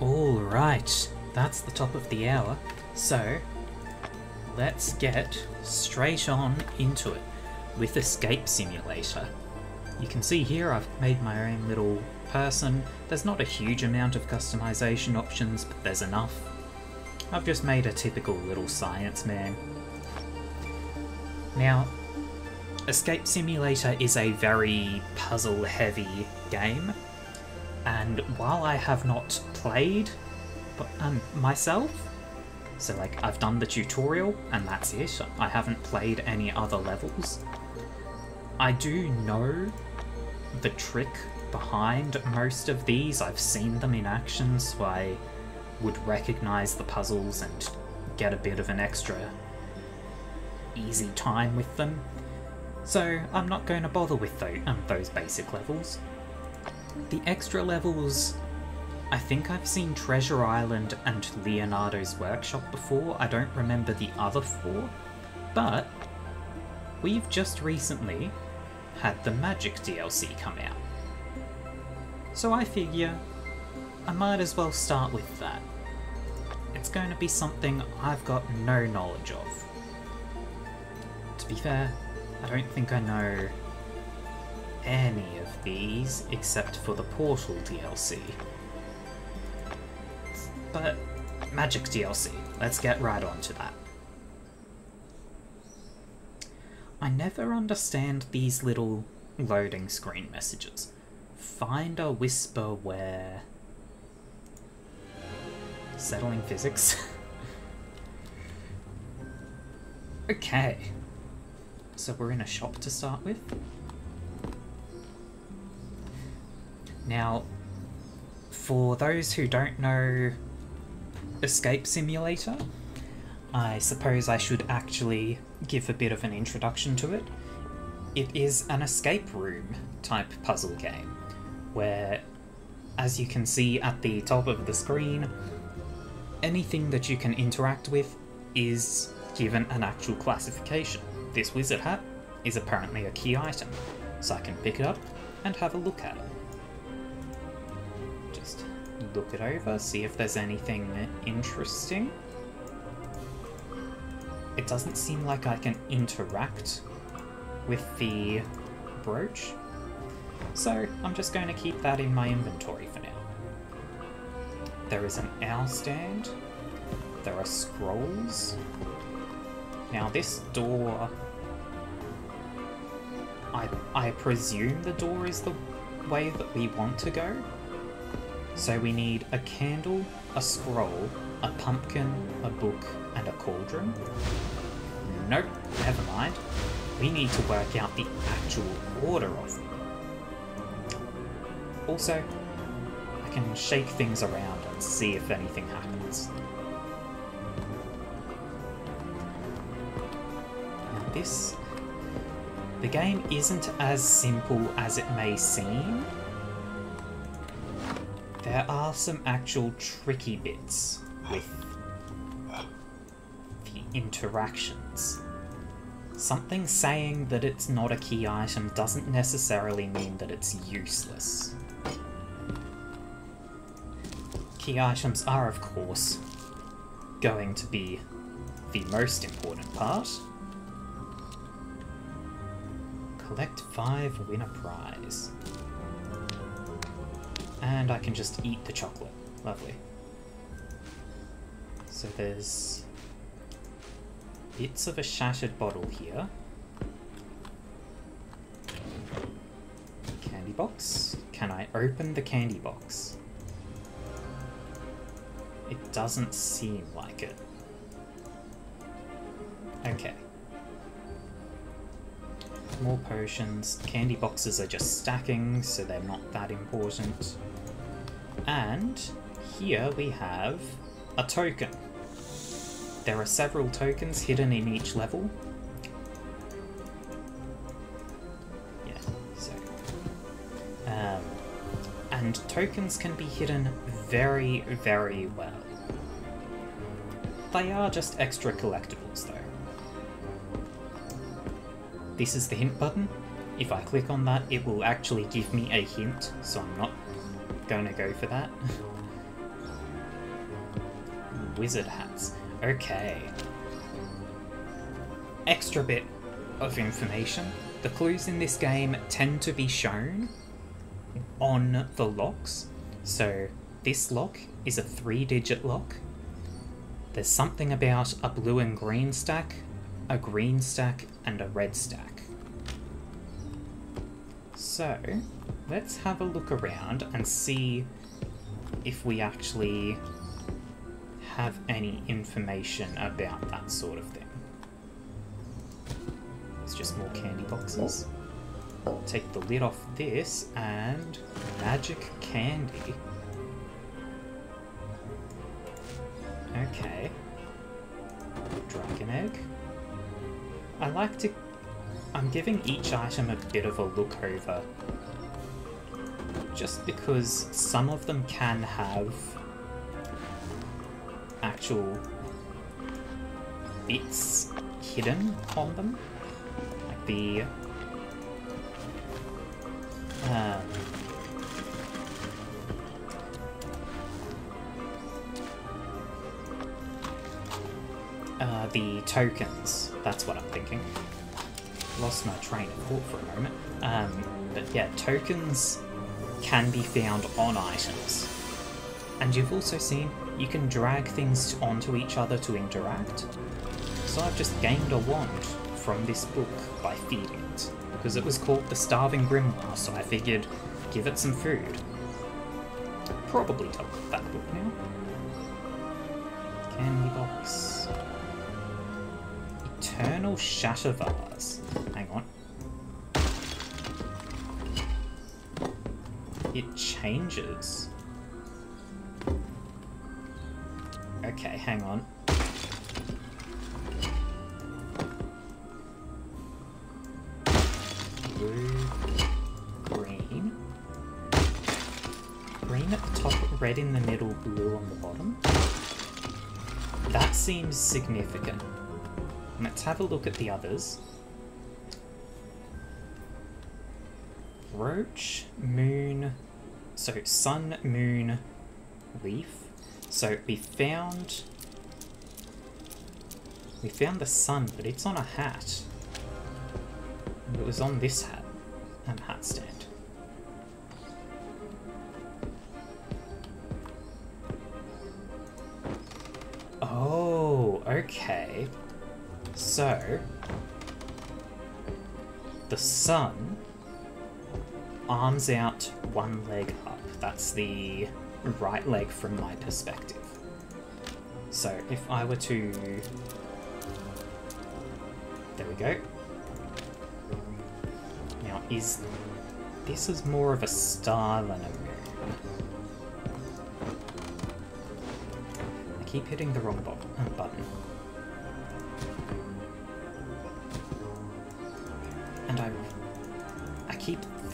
Alright, that's the top of the hour. So, let's get straight on into it with Escape Simulator. You can see here I've made my own little person. There's not a huge amount of customization options, but there's enough. I've just made a typical little science man. Now, Escape Simulator is a very puzzle heavy game, and while I have not played but, um, myself, so like I've done the tutorial and that's it, I haven't played any other levels, I do know the trick behind most of these. I've seen them in action, so I would recognize the puzzles and get a bit of an extra easy time with them. So I'm not going to bother with those, um, those basic levels. The extra levels, I think I've seen Treasure Island and Leonardo's Workshop before. I don't remember the other four, but we've just recently had the Magic DLC come out. So I figure I might as well start with that. It's going to be something I've got no knowledge of. To be fair, I don't think I know any these except for the Portal DLC. But Magic DLC, let's get right on to that. I never understand these little loading screen messages. Find a whisper where... Settling physics? okay. So we're in a shop to start with. Now, for those who don't know Escape Simulator, I suppose I should actually give a bit of an introduction to it. It is an escape room type puzzle game, where, as you can see at the top of the screen, anything that you can interact with is given an actual classification. This wizard hat is apparently a key item, so I can pick it up and have a look at it. Look it over, see if there's anything interesting. It doesn't seem like I can interact with the brooch, so I'm just going to keep that in my inventory for now. There is an owl stand. There are scrolls. Now this door... I, I presume the door is the way that we want to go. So we need a candle, a scroll, a pumpkin, a book, and a cauldron. Nope, never mind. We need to work out the actual order of them. Also, I can shake things around and see if anything happens. This... The game isn't as simple as it may seem. There are some actual tricky bits with the interactions. Something saying that it's not a key item doesn't necessarily mean that it's useless. Key items are, of course, going to be the most important part. Collect five, win a prize. And I can just eat the chocolate. Lovely. So there's bits of a shattered bottle here. Candy box. Can I open the candy box? It doesn't seem like it. Okay. More potions. Candy boxes are just stacking, so they're not that important. And here we have a token. There are several tokens hidden in each level. Yeah, so. Um, and tokens can be hidden very, very well. They are just extra collectibles, though. This is the hint button. If I click on that, it will actually give me a hint, so I'm not to go for that. wizard hats. Okay. Extra bit of information. The clues in this game tend to be shown on the locks. So this lock is a three digit lock. There's something about a blue and green stack, a green stack, and a red stack. So let's have a look around and see if we actually have any information about that sort of thing. It's just more candy boxes. Take the lid off this and magic candy. Okay. Dragon egg. I like to... I'm giving each item a bit of a look over. Just because some of them can have actual bits hidden on them. Like the... Uh, uh, the tokens. That's what I'm thinking. Lost my train of thought for a moment. Um, but yeah, tokens can be found on items. And you've also seen you can drag things onto each other to interact. So I've just gained a wand from this book by feeding it, because it was called the Starving Grimoire, so I figured give it some food. Probably with that book now. Candy box. Eternal Shatter changes. Okay, hang on. Blue, green. Green at the top, red in the middle, blue on the bottom. That seems significant. Let's have a look at the others. Roach, moon, so sun, moon, leaf. So we found we found the sun, but it's on a hat. It was on this hat and hat stand. Oh, okay. So the sun arms out one leg. That's the right leg from my perspective. So if I were to... There we go. Now, is... This is more of a star than a moon. I keep hitting the wrong button.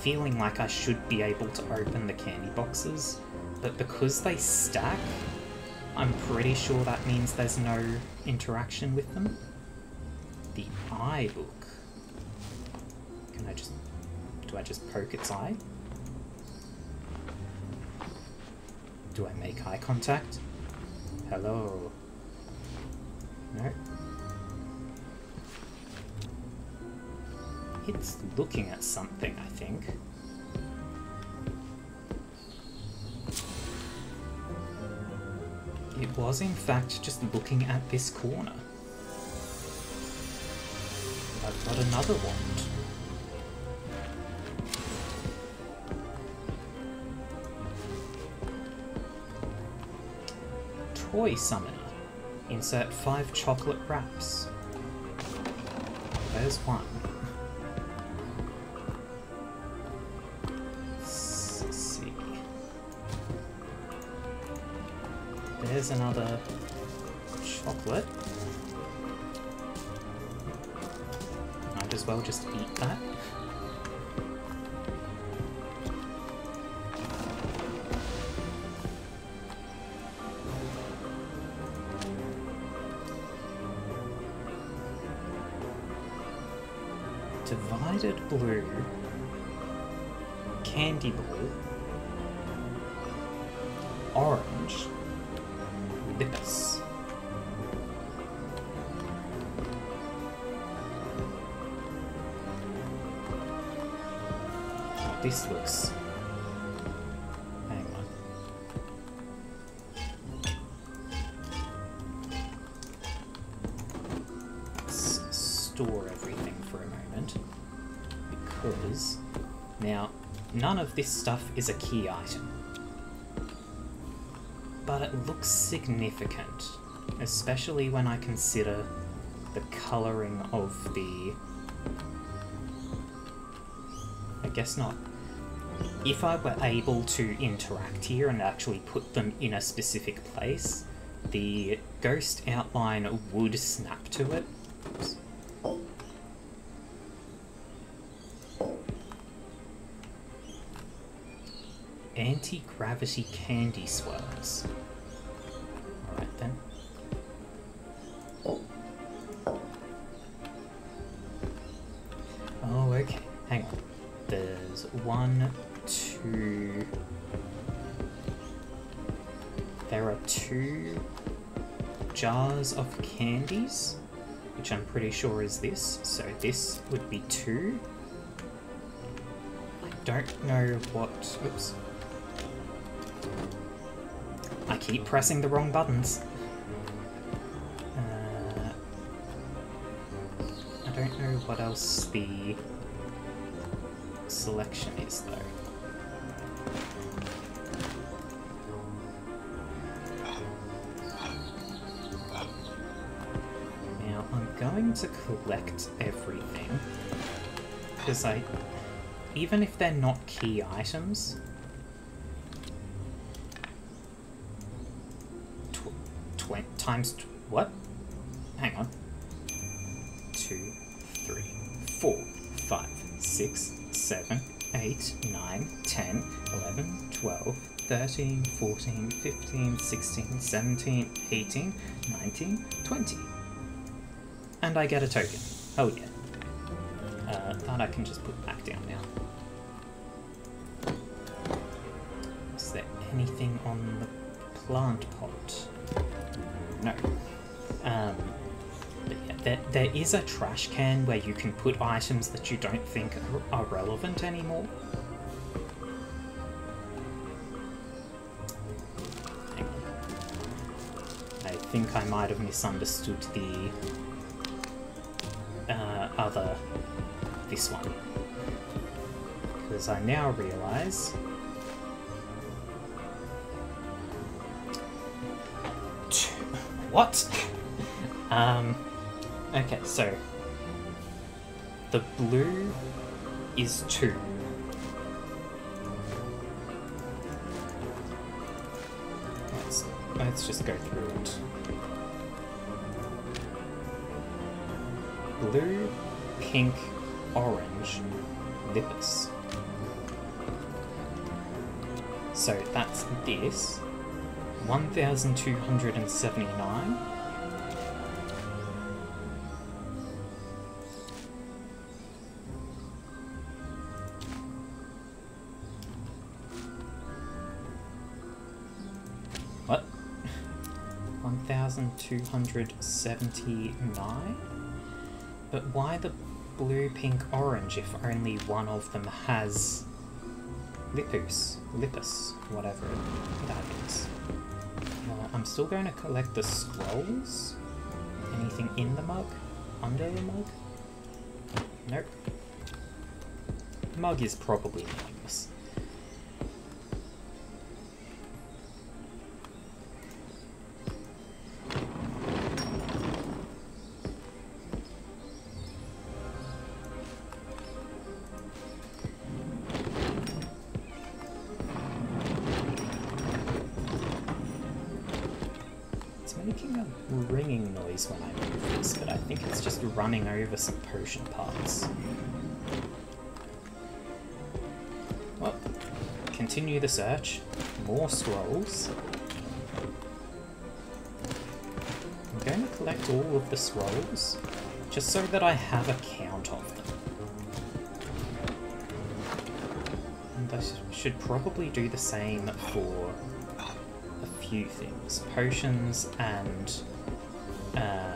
Feeling like I should be able to open the candy boxes, but because they stack, I'm pretty sure that means there's no interaction with them. The eye book. Can I just... Do I just poke its eye? Do I make eye contact? Hello? No? It's looking at something, I think. It was in fact just looking at this corner. I've got another wand. Toy Summoner. Insert five chocolate wraps. There's one. Another chocolate. Might as well just eat that. Divided blue. Candy blue. Of this stuff is a key item. But it looks significant, especially when I consider the colouring of the I guess not. If I were able to interact here and actually put them in a specific place, the ghost outline would snap to it. Anti-gravity candy swirls. Alright then. Oh, okay. Hang on. There's one, two. There are two jars of candies, which I'm pretty sure is this. So this would be two. I don't know what. Oops. Keep pressing the wrong buttons. Uh, I don't know what else the selection is, though. Now, I'm going to collect everything, because I... Even if they're not key items... times... What? Hang on. Two, three, four, five, six, 7, 8, 9, 10, 11, 12, 13, 14, 15, 16, 17, 18, 19, 20. And I get a token. Oh yeah. Uh, that I can just put back down now. Is there anything on the plant pot? Is a trash can where you can put items that you don't think are, relevant anymore. I think I might have misunderstood the uh, other, this one. Because I now realise What? um, okay, so the blue is two. Let's let's just go through it. Blue, pink, orange, lipus. So that's this. 1279. 1279? But why the blue, pink, orange if only one of them has Lipus, Lipus, whatever that is. Uh, I'm still going to collect the scrolls. Anything in the mug? Under the mug? Nope. Mug is probably meaningless. Potion parts. Well, continue the search. More scrolls. I'm going to collect all of the scrolls, just so that I have a count of them. And I should probably do the same for a few things. Potions and... Uh,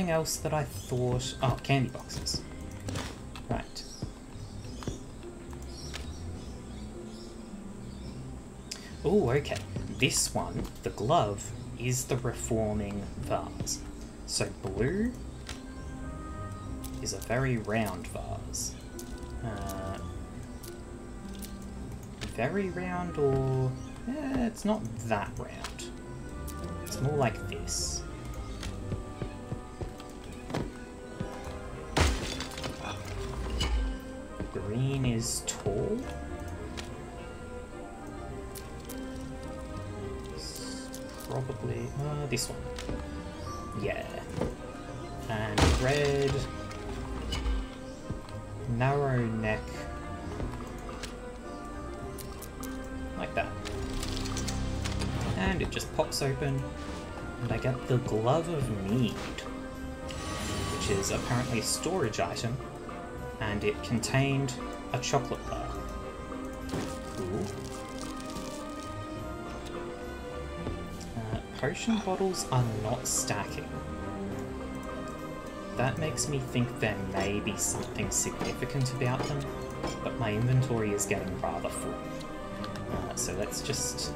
something else that I thought. Oh, candy boxes. Right. Oh, okay. This one, the glove, is the reforming vase. So blue is a very round vase. Uh, very round or... Eh, it's not that round. It's more like this. This one. Yeah. And red. Narrow neck. Like that. And it just pops open. And I get the Glove of Need. Which is apparently a storage item. And it contained a chocolate bar. Cool. Potion bottles are not stacking. That makes me think there may be something significant about them, but my inventory is getting rather full. Uh, so let's just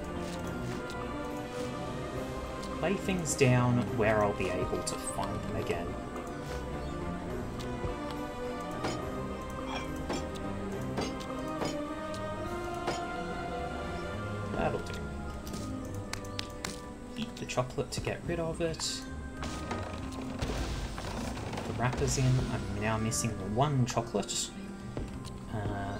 lay things down where I'll be able to find them again. Chocolate to get rid of it. The wrapper's in. I'm now missing one chocolate. Uh,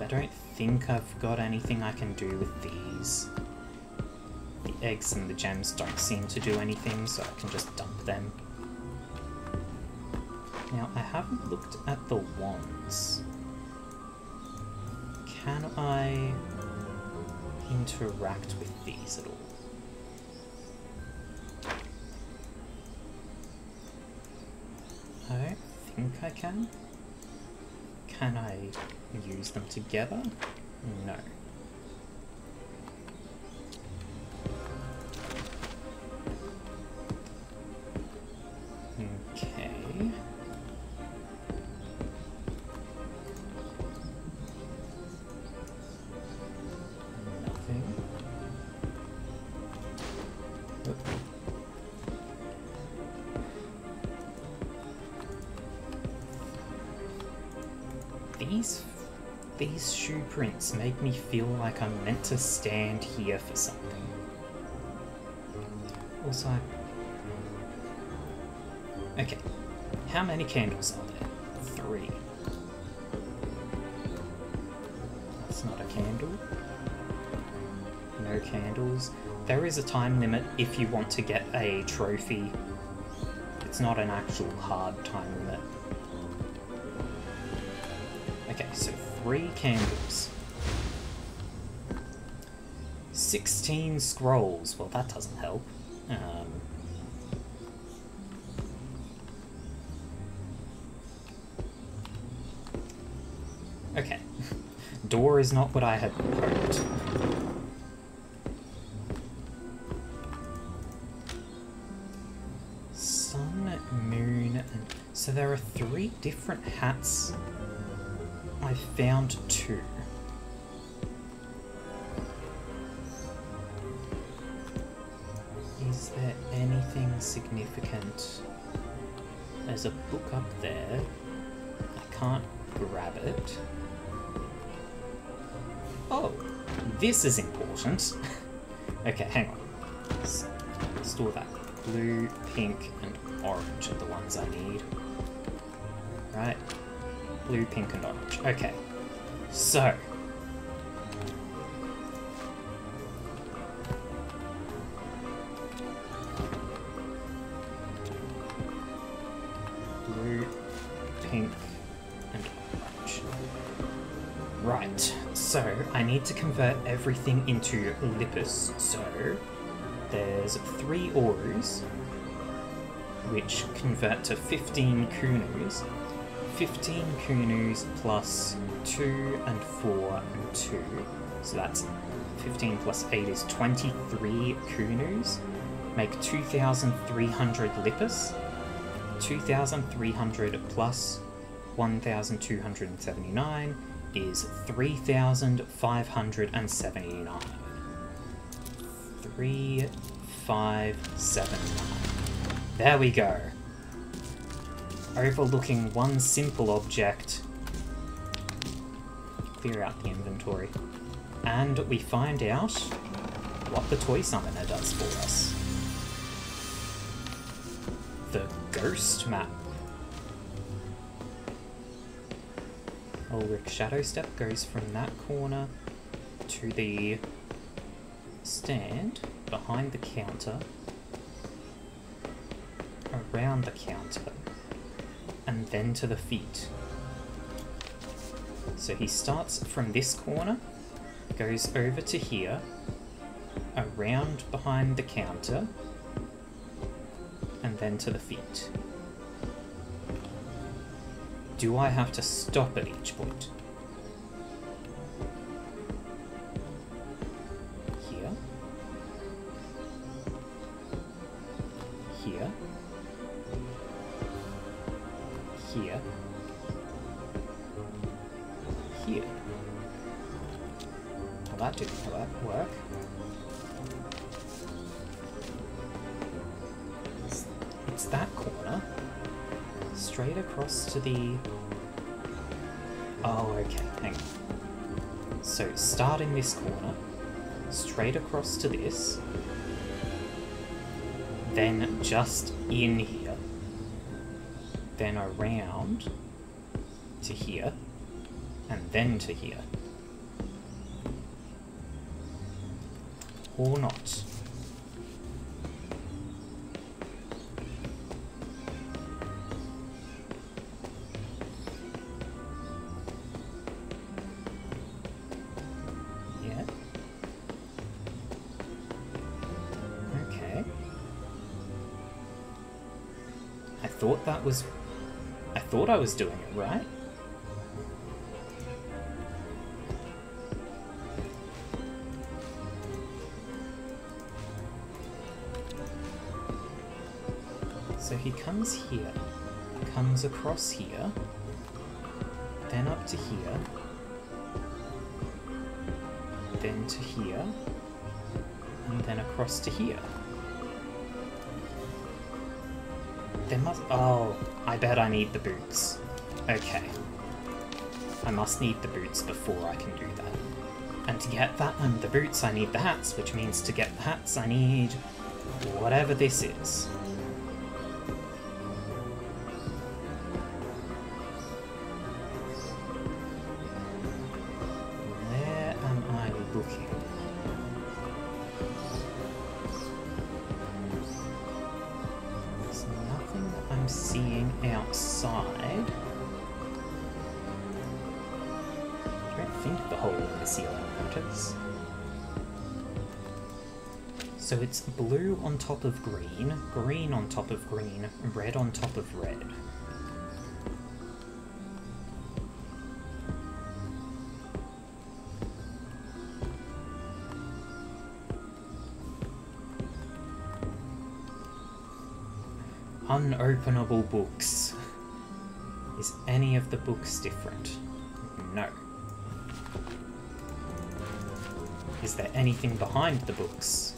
I don't think I've got anything I can do with these. The eggs and the gems don't seem to do anything, so I can just dump them. Now, I haven't looked at the wands. Can I interact with these at all? I can. Can I use them together? No. Make me feel like I'm meant to stand here for something. Also... Okay, how many candles are there? Three. That's not a candle. No candles. There is a time limit if you want to get a trophy. It's not an actual hard time limit. Okay, so three candles. 16 scrolls. Well, that doesn't help. Um, okay. Door is not what I had hoped. Sun, moon, and... So there are three different hats I found two. There's a book up there. I can't grab it. Oh, this is important. okay, hang on. Store that. Blue, pink, and orange are the ones I need. Right blue, pink, and orange. Okay. So. To convert everything into Lippus. So, there's three ores, which convert to 15 Kunus, 15 Kunus plus 2 and 4 and 2. So that's 15 plus 8 is 23 Kunus. make 2,300 lippis. 2,300 plus 1,279 is 3,579. 3,579. There we go. Overlooking one simple object. Clear out the inventory. And we find out what the toy summoner does for us. The ghost map. Oh, Ulrich Shadow Step goes from that corner to the stand behind the counter, around the counter, and then to the feet. So he starts from this corner, goes over to here, around behind the counter, and then to the feet. Do I have to stop at each point? Straight across to the... Oh, okay, hang on. So, starting this corner, straight across to this, then just in here, then around to here, and then to here. Or not. Was... I thought I was doing it right. So he comes here, comes across here, then up to here, then to here, and then across to here. There must. Oh, I bet I need the boots. Okay. I must need the boots before I can do that. And to get that and the boots, I need the hats, which means to get the hats, I need whatever this is. Top of green, green on top of green, red on top of red. Unopenable books. Is any of the books different? No. Is there anything behind the books?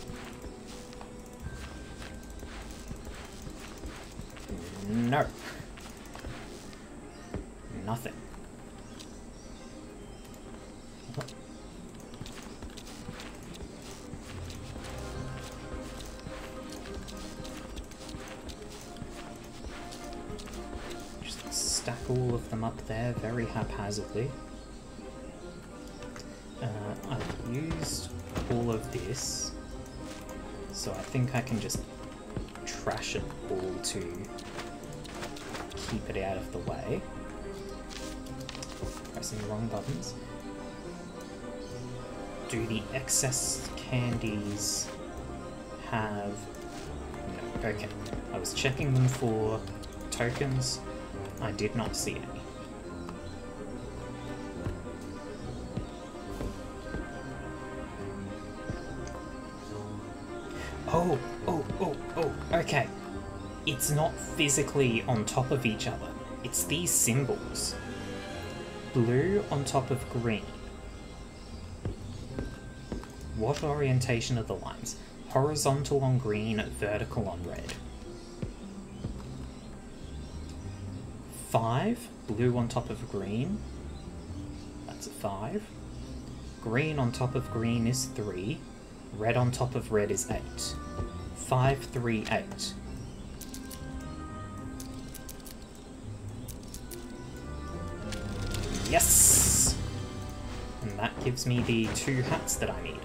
Was checking them for tokens. I did not see any. Oh, oh, oh, oh, okay. It's not physically on top of each other. It's these symbols. Blue on top of green. What orientation are the lines? Horizontal on green, vertical on red. Five, blue on top of green. That's a five. Green on top of green is three. Red on top of red is eight. Five, three, eight. Yes! And that gives me the two hats that I needed.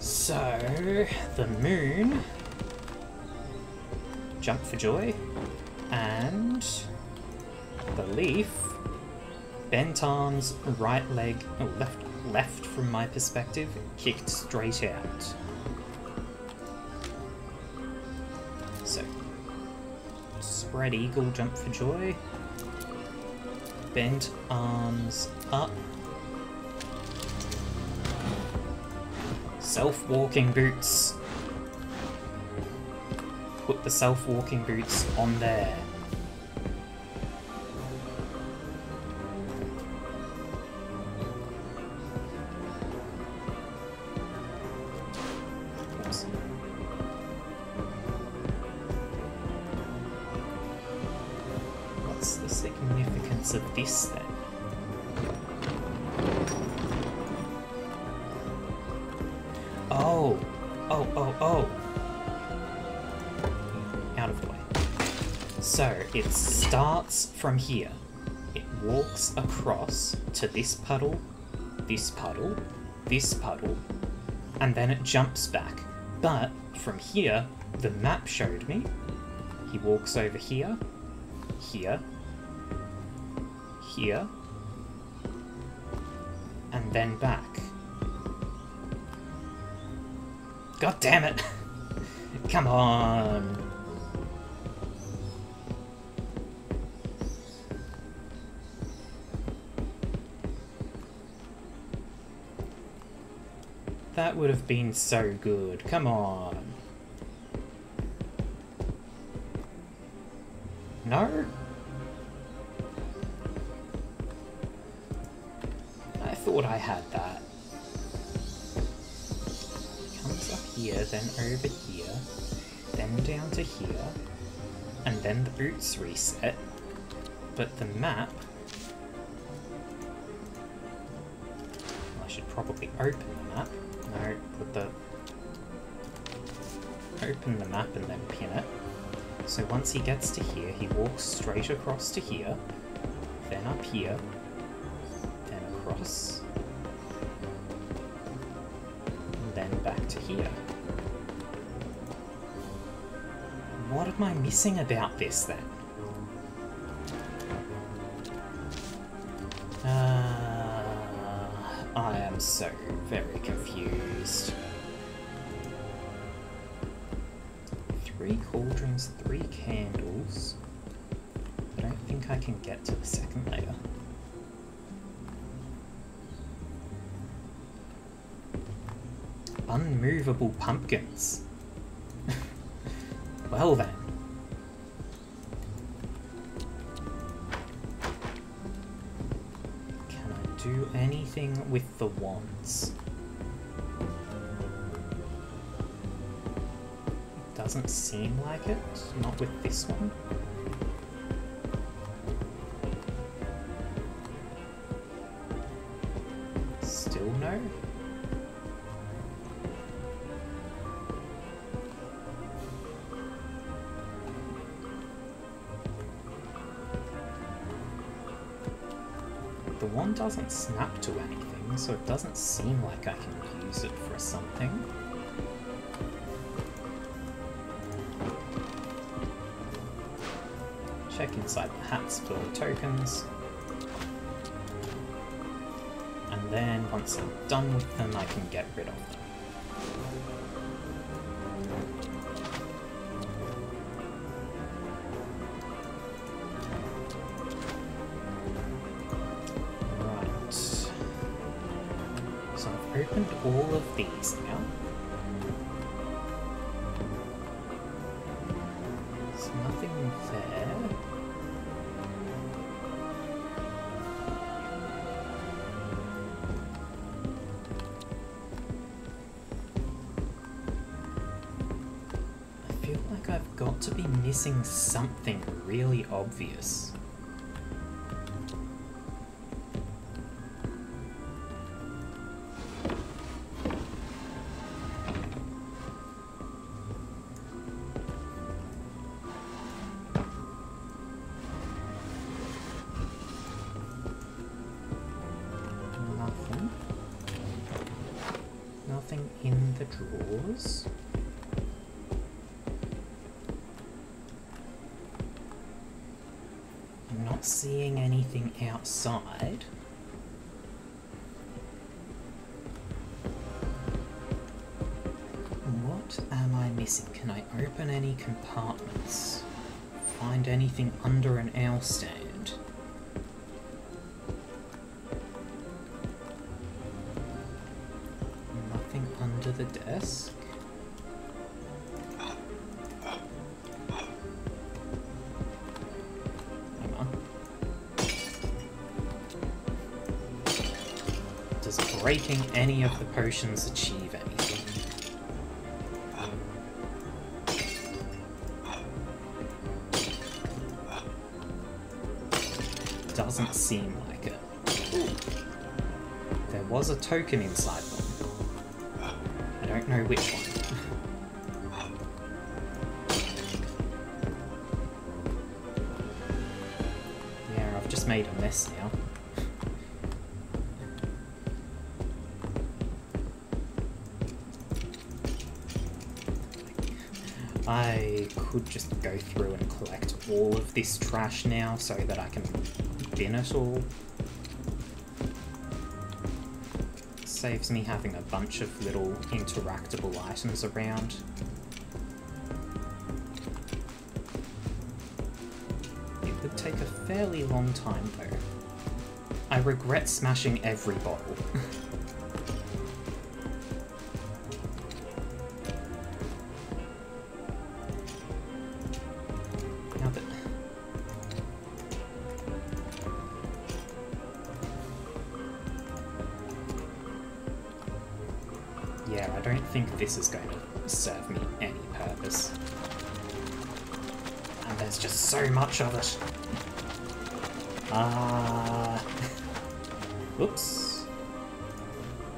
So, the moon, jump for joy, and the leaf, bent arms, right leg, oh, left, left from my perspective, kicked straight out. So, spread eagle, jump for joy, bent arms up, Self-walking boots. Put the self-walking boots on there. From here. It walks across to this puddle, this puddle, this puddle, and then it jumps back. But from here, the map showed me. He walks over here, here, here, and then back. God damn it! Come on! That would have been so good. Come on. No? I thought I had that. Comes up here, then over here, then down to here, and then the boots reset. Once he gets to here, he walks straight across to here, then up here, then across, and then back to here. What am I missing about this then? Like it. Not with this one. Still no? The wand doesn't snap to anything, so it doesn't seem like I can use it for something. let's fill the tokens. And then once I'm done with them, I can get rid of them. Right. So I've opened all of these now. There's nothing there. Missing something really obvious. Outside. What am I missing? Can I open any compartments? Find anything under an ale stand? Of the potions achieve anything? Doesn't seem like it. There was a token inside of this trash now so that I can bin it all. Saves me having a bunch of little interactable items around. It would take a fairly long time though. I regret smashing every bottle. think this is going to serve me any purpose. And there's just so much of it. Ah. Oops.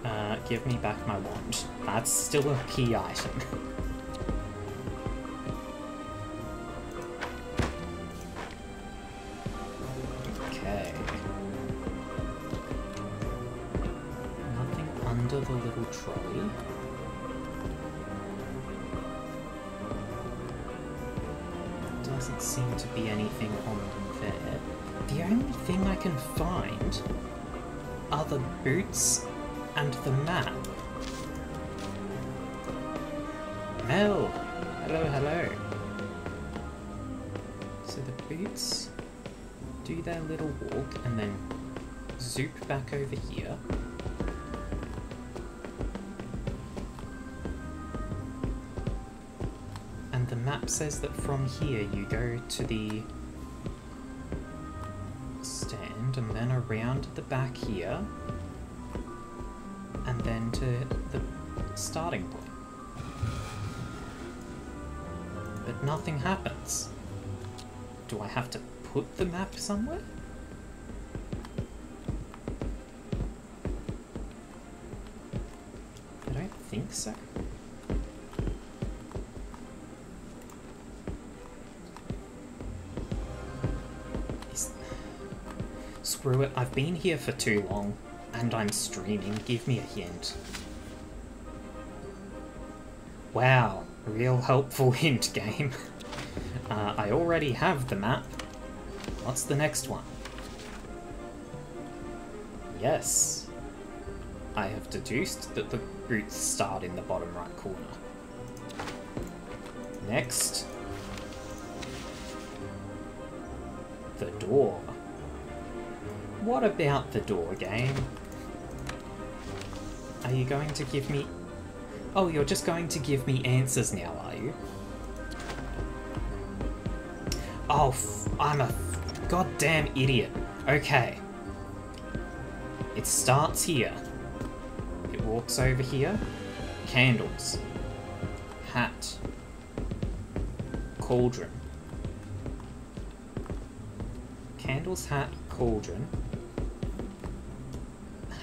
Uh, give me back my wand. That's still a key item. boots do their little walk and then zoop back over here. And the map says that from here you go to the stand and then around the back here and then to the starting point. But nothing happens. Do I have to put the map somewhere? I don't think so. Is... Screw it, I've been here for too long, and I'm streaming. Give me a hint. Wow, real helpful hint game. Uh, I already have the map. What's the next one? Yes. I have deduced that the roots start in the bottom right corner. Next. The door. What about the door game? Are you going to give me... Oh, you're just going to give me answers now, are you? Oh, I'm a goddamn idiot. Okay. It starts here. It walks over here. Candles. Hat. cauldron. Candles, hat, cauldron.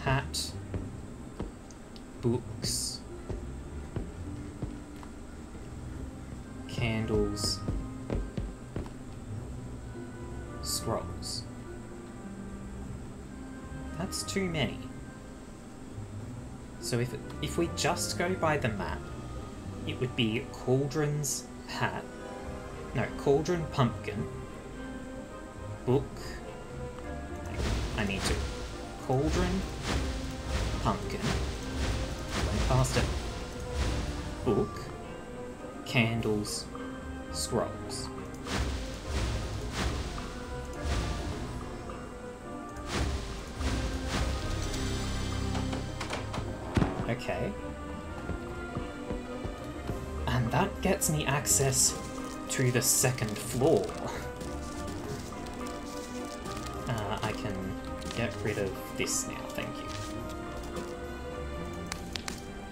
Hat. Books. Candles. Too many. So if, if we just go by the map, it would be Cauldron's hat. No, Cauldron Pumpkin. Book. I need to. Cauldron Pumpkin. Went. Book. Candles. Scrolls. Okay. And that gets me access to the second floor. Uh, I can get rid of this now, thank you.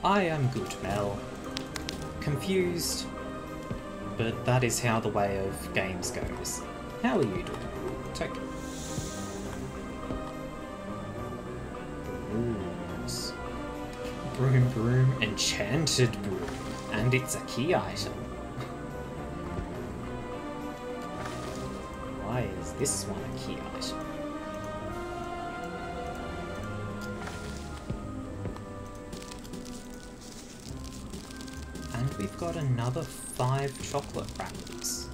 I am good, Mel. Confused, but that is how the way of games goes. How are you doing? Broom Broom Enchanted Broom. And it's a key item. Why is this one a key item? And we've got another five chocolate wrappers.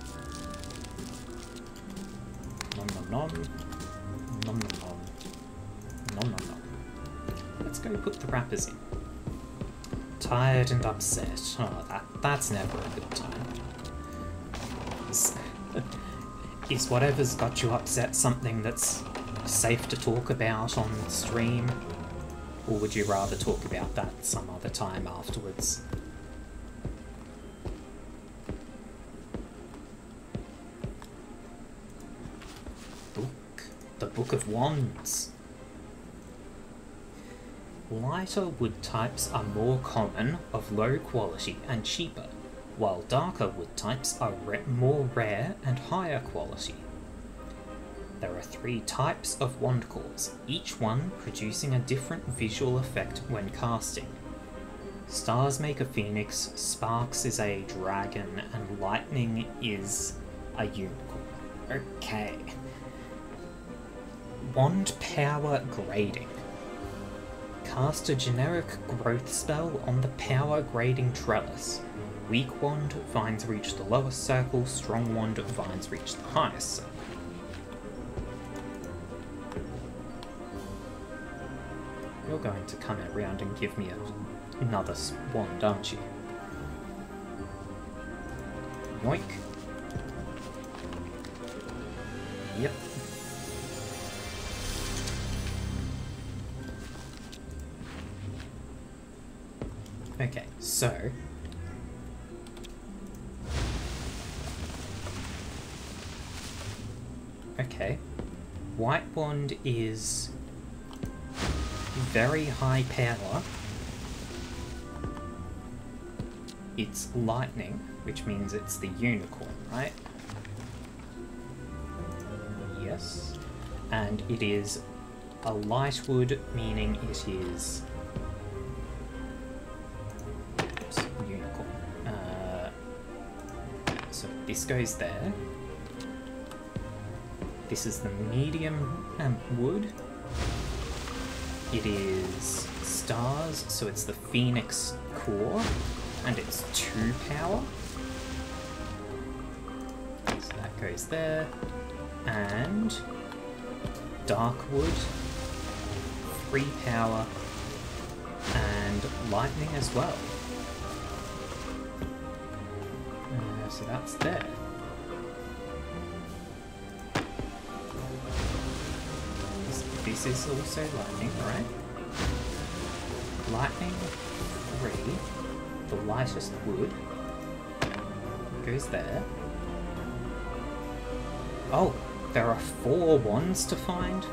Nom nom nom. Nom nom nom. Nom nom nom. Let's go put the wrappers in. Tired and upset. Oh, that, that's never a good time. Is, is whatever's got you upset something that's safe to talk about on stream? Or would you rather talk about that some other time afterwards? Book. The Book of Wands. Lighter wood types are more common, of low quality, and cheaper, while darker wood types are more rare and higher quality. There are three types of wand cores, each one producing a different visual effect when casting. Stars make a phoenix, sparks is a dragon, and lightning is a unicorn. Okay. Wand power grading. Cast a generic growth spell on the power grading trellis. Weak wand, vines reach the lowest circle, strong wand, vines reach the highest circle. You're going to come around and give me a, another wand, aren't you? Yoink. So Okay. White wand is very high power. It's lightning, which means it's the unicorn, right? Yes. And it is a light wood, meaning it is this goes there. This is the medium um, wood. It is stars, so it's the phoenix core, and it's two power. So that goes there. And dark wood, three power, and lightning as well. So that's there. This, is also lightning, right? Lightning 3, the lightest wood, goes there. Oh, there are four wands to find?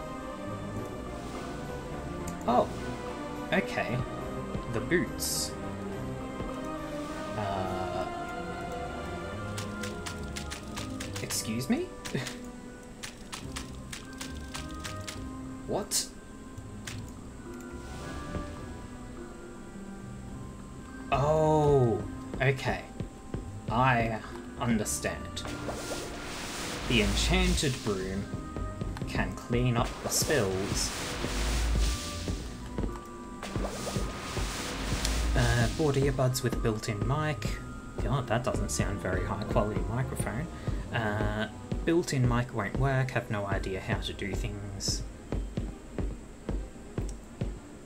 Oh, okay. The boots. Broom can clean up the spills. Uh, earbuds with built-in mic. God, that doesn't sound very high quality microphone. Uh, built-in mic won't work, have no idea how to do things.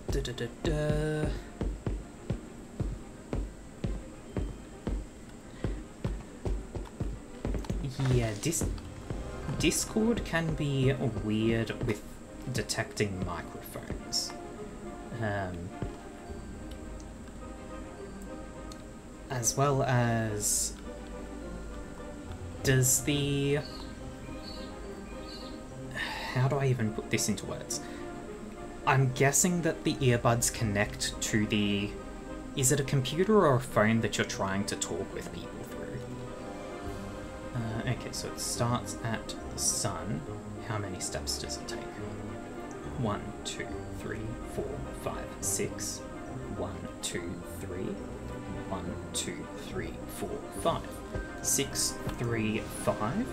-da -da -da. Yeah, dis Discord can be weird with detecting microphones. Um, as well as does the how do I even put this into words? I'm guessing that the earbuds connect to the is it a computer or a phone that you're trying to talk with people okay, so it starts at the sun. How many steps does it take? One, two, three, four, five, six. One, two, three. One, two, three, four, five. Six, three, five.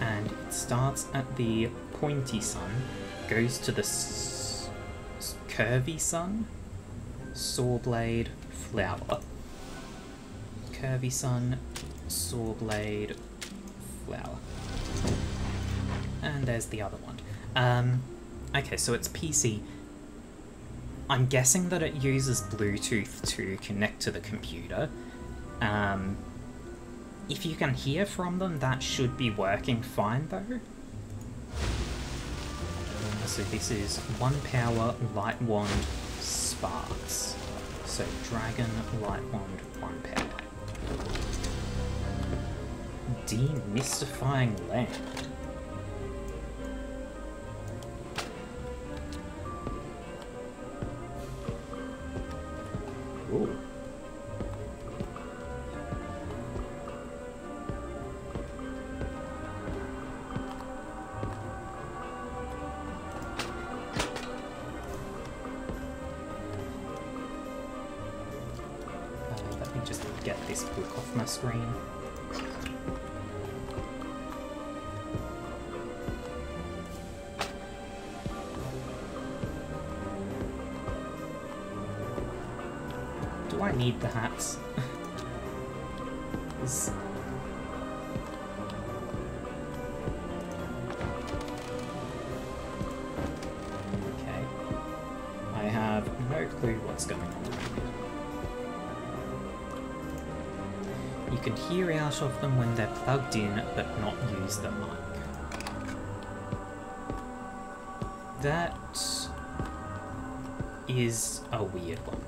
And it starts at the pointy sun, goes to the curvy sun, saw blade, flower. Curvy sun, saw blade, flower. And there's the other one. Um, okay, so it's PC. I'm guessing that it uses Bluetooth to connect to the computer. Um, if you can hear from them, that should be working fine though. So this is one power, light wand, sparks. So dragon, light wand, one power. Demystifying land. Ooh. Going on. You can hear out of them when they're plugged in, but not use the mic. That is a weird one.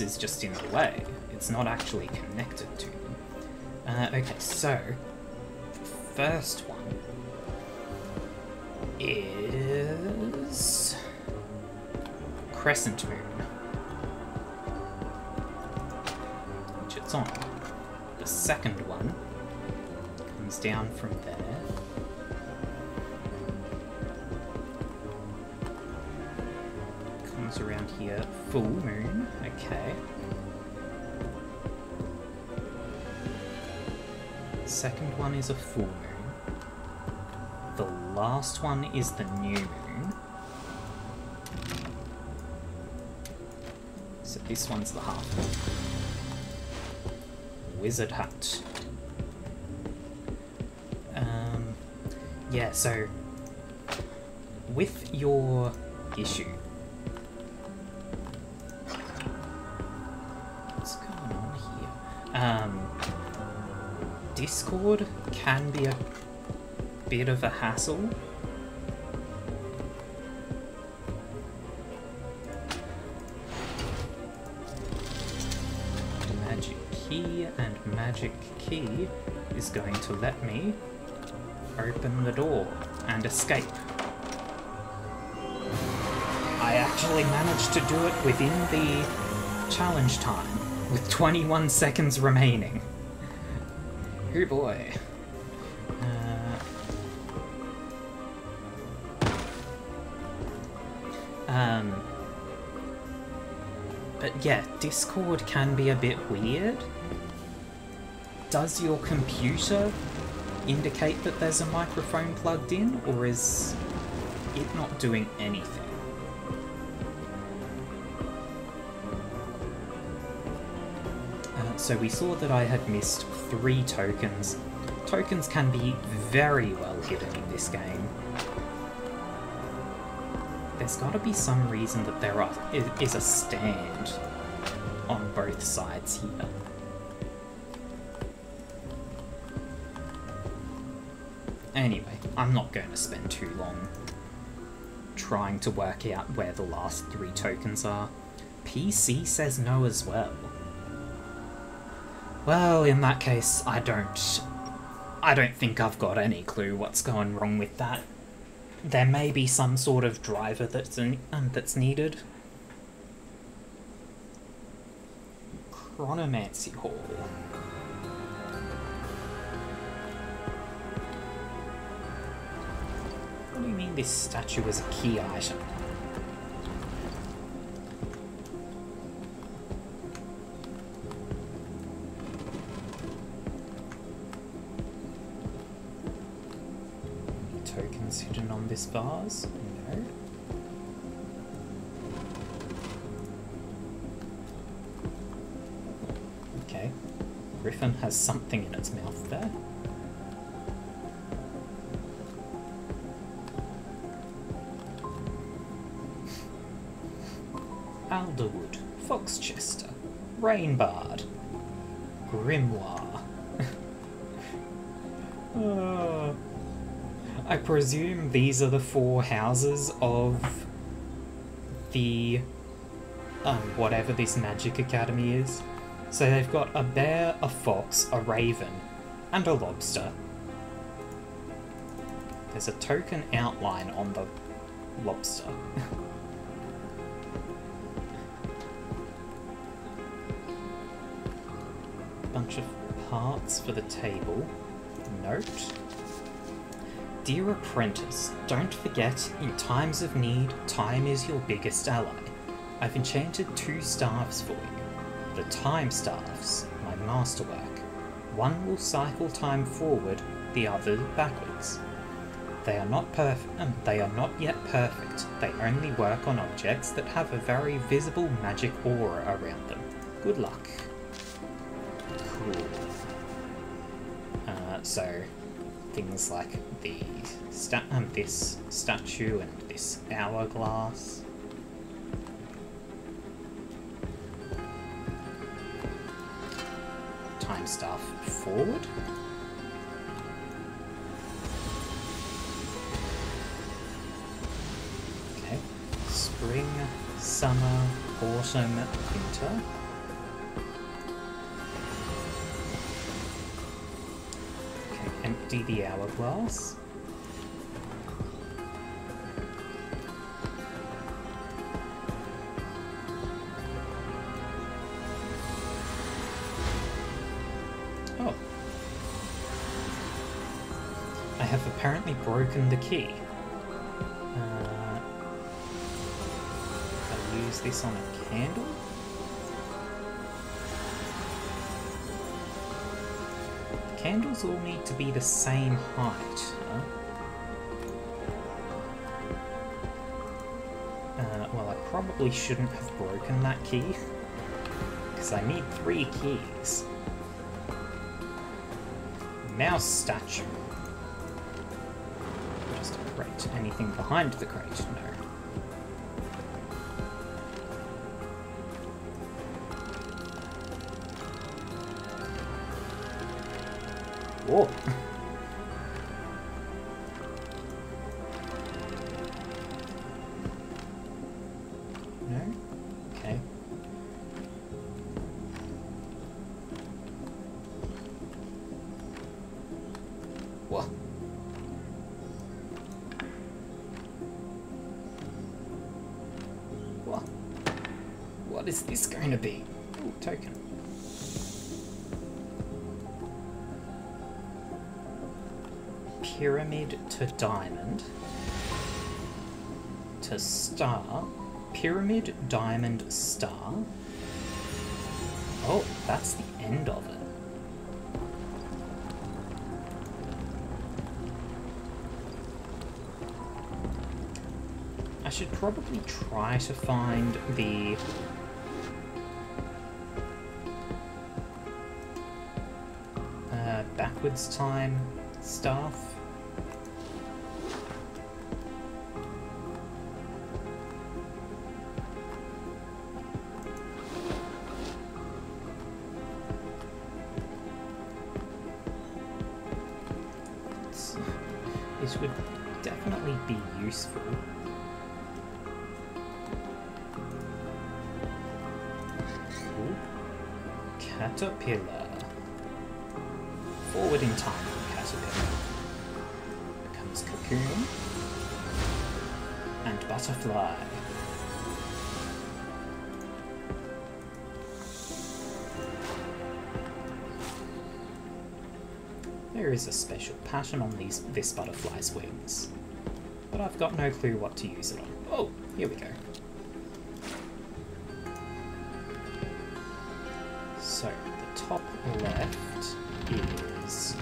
Is just in the way. It's not actually connected to them. Uh, okay, so first one is crescent moon, which it's on. The second one comes down from there. Last one is the new moon. So this one's the half. Wizard Hut. Um, yeah, so with your issue, bit of a hassle. Magic key and magic key is going to let me open the door and escape. I actually managed to do it within the challenge time, with 21 seconds remaining. Oh boy. Discord can be a bit weird. Does your computer indicate that there's a microphone plugged in, or is it not doing anything? Uh, so we saw that I had missed three tokens. Tokens can be very well hidden in this game. There's got to be some reason that there are, is a stand both sides here. Anyway, I'm not going to spend too long trying to work out where the last three tokens are. PC says no as well. Well, in that case, I don't... I don't think I've got any clue what's going wrong with that. There may be some sort of driver that's, in, um, that's needed. Chronomancy Hall. What do you mean this statue is a key item? Tokens hidden on this vase? Has something in its mouth there. Alderwood, Foxchester, Rainbard, Grimoire. uh, I presume these are the four houses of the um, whatever this magic academy is. So they've got a bear, a fox, a raven, and a lobster. There's a token outline on the lobster. Bunch of parts for the table. Note. Dear apprentice, don't forget, in times of need, time is your biggest ally. I've enchanted two staffs for you. The time staffs, my masterwork. One will cycle time forward, the other backwards. They are not perfect. Um, they are not yet perfect. They only work on objects that have a very visible magic aura around them. Good luck. Cool. Uh, so, things like the sta- um, this statue and this hourglass. Time staff forward. Okay. Spring, summer, autumn, winter. Okay, empty the hourglass. Broken the key. Uh, I use this on a candle? candles all need to be the same height. Huh? Uh, well, I probably shouldn't have broken that key, because I need three keys. Mouse statue. Anything behind the crate? No. Whoa. To diamond to star. Pyramid, diamond, star. Oh, that's the end of it. I should probably try to find the uh, backwards time staff. Pattern on these this butterfly's wings, but I've got no clue what to use it on. Oh, here we go. So the top left is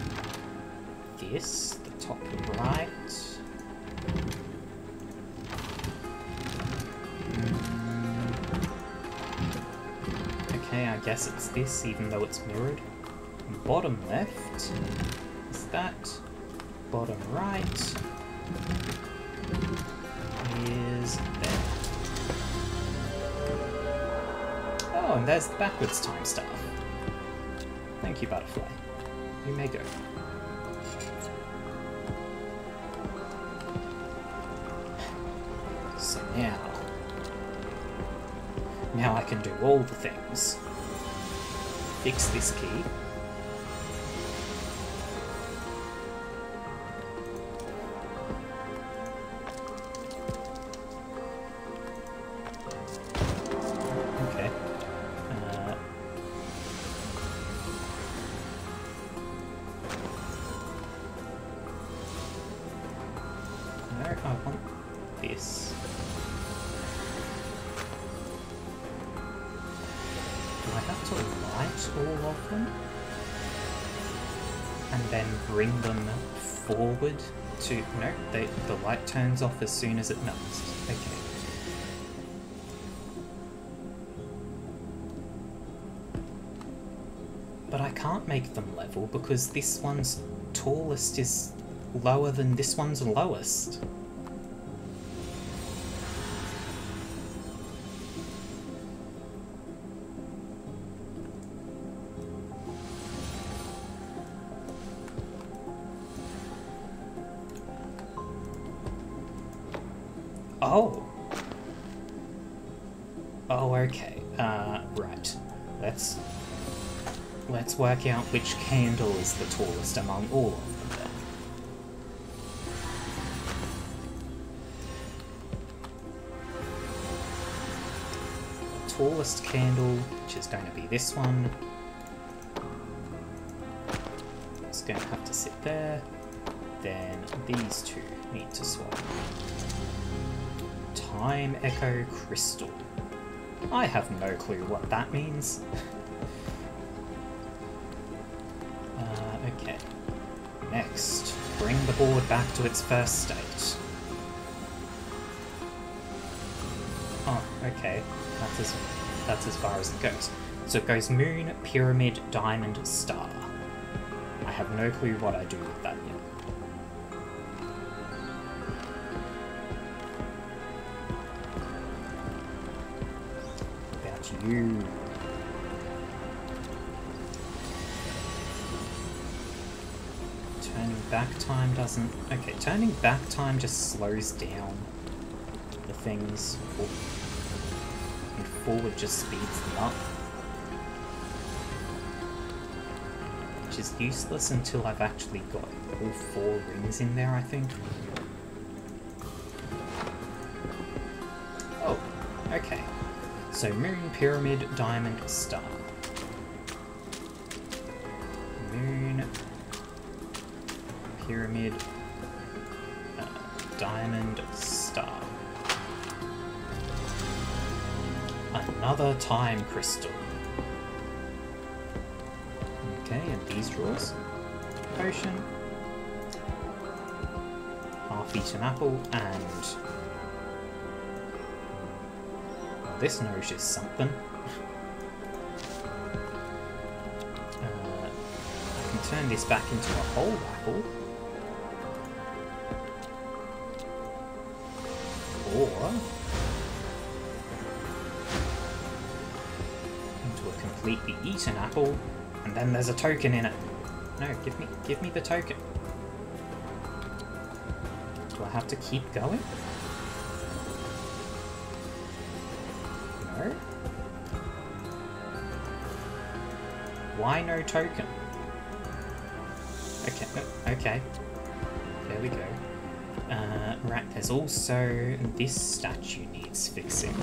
this, the top right. Okay, I guess it's this, even though it's mirrored. Bottom left is that. Right is there. Oh, and there's the backwards time staff. Thank you, Butterfly. You may go. So now... Now I can do all the things. Fix this key. Turns off as soon as it melts. Okay. But I can't make them level because this one's tallest is lower than this one's lowest. Work out which candle is the tallest among all of them. The tallest candle, which is going to be this one. It's going to have to sit there. Then these two need to swap. Time Echo Crystal. I have no clue what that means. the board back to its first state. Oh, okay. That's as that's as far as it goes. So it goes moon, pyramid, diamond, star. I have no clue what I do with that doesn't... Okay, turning back time just slows down the things. And forward just speeds them up. Which is useless until I've actually got all four rings in there, I think. Oh, okay. So moon, pyramid, diamond, star. Crystal. Okay, and these drawers. Potion. Half-eaten apple, and... Well, this nourishes something. Uh, I can turn this back into a whole apple. And then there's a token in it. No, give me, give me the token. Do I have to keep going? No? Why no token? Okay, uh, okay. There we go. Uh, right, there's also this statue needs fixing.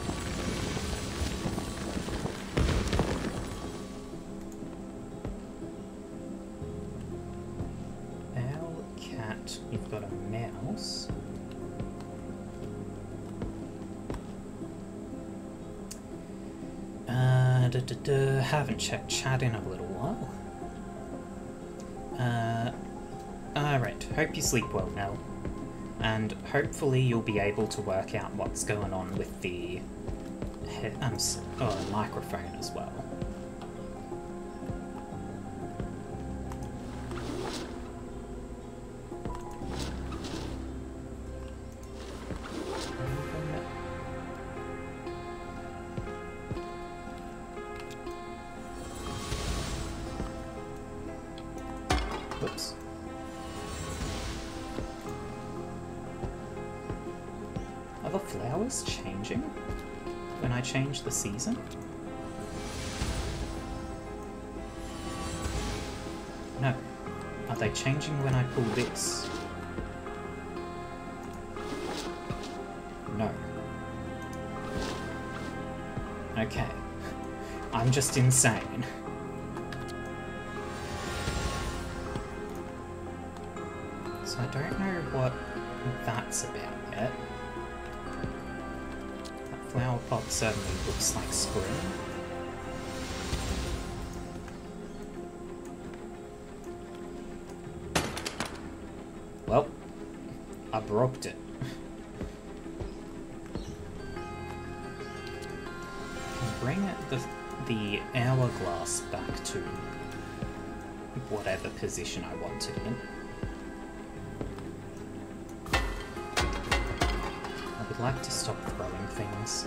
You sleep well now. And hopefully you'll be able to work out what's going on with the oh, microphone as well. Insane. So I don't know what that's about yet. That flower pot certainly looks like spring. Well, I broke it. Whatever position I want it in. I would like to stop throwing things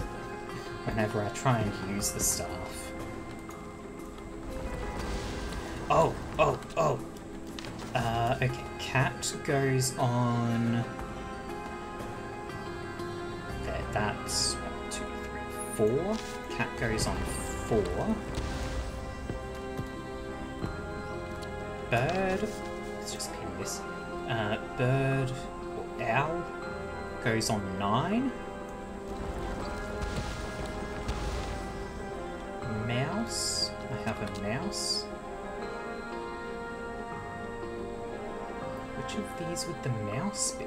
whenever I try and use the staff. Oh, oh, oh! Uh, okay, cat goes on... There, that's one, two, three, four. Cat goes on four. bird, let's just pin this, uh, bird or owl goes on 9. Mouse, I have a mouse. Which of these would the mouse be?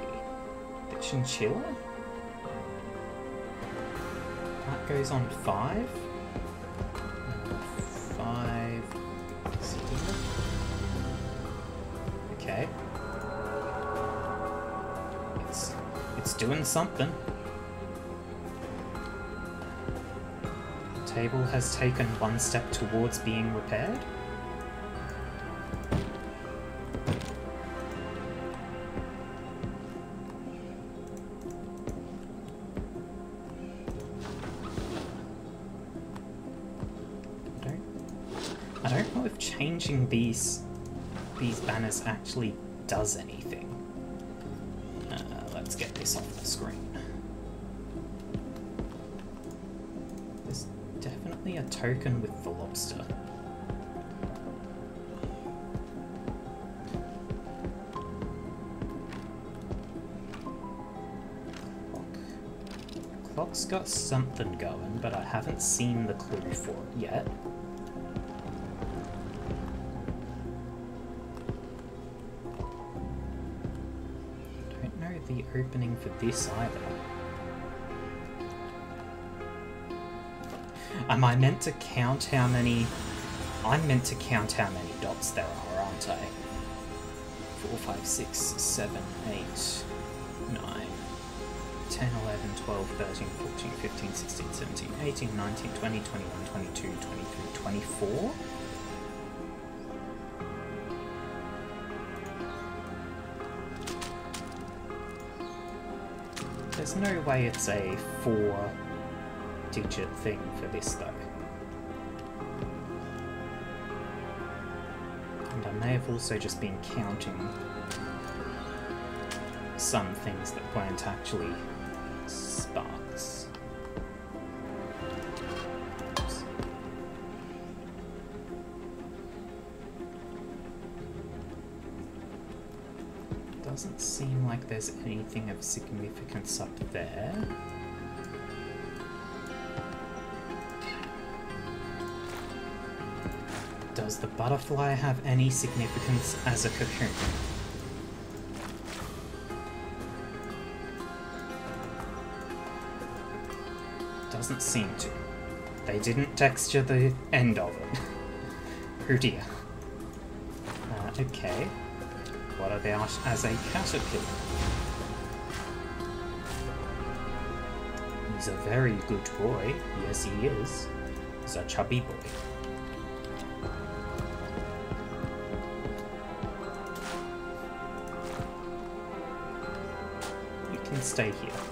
The chinchilla? That goes on 5. Doing something. The Table has taken one step towards being repaired. I don't, I don't know if changing these these banners actually does anything. This off the screen. There's definitely a token with the lobster. Clock. Clock's got something going, but I haven't seen the clue for it yet. Opening for this either. Am I meant to count how many... I'm meant to count how many dots there are, aren't I? 4, 5, 6, 7, 8, 9, 10, 11, 12, 13, 14, 15, 16, 17, 18, 19, 20, 21, 22, 23, 24? There's no way it's a four digit thing for this though. And I may have also just been counting some things that weren't actually of significance up there. Does the butterfly have any significance as a cocoon? Doesn't seem to. They didn't texture the end of it. oh dear. Uh, okay. What about as a caterpillar? He's a very good boy. Yes, he is. He's a chubby boy. You can stay here.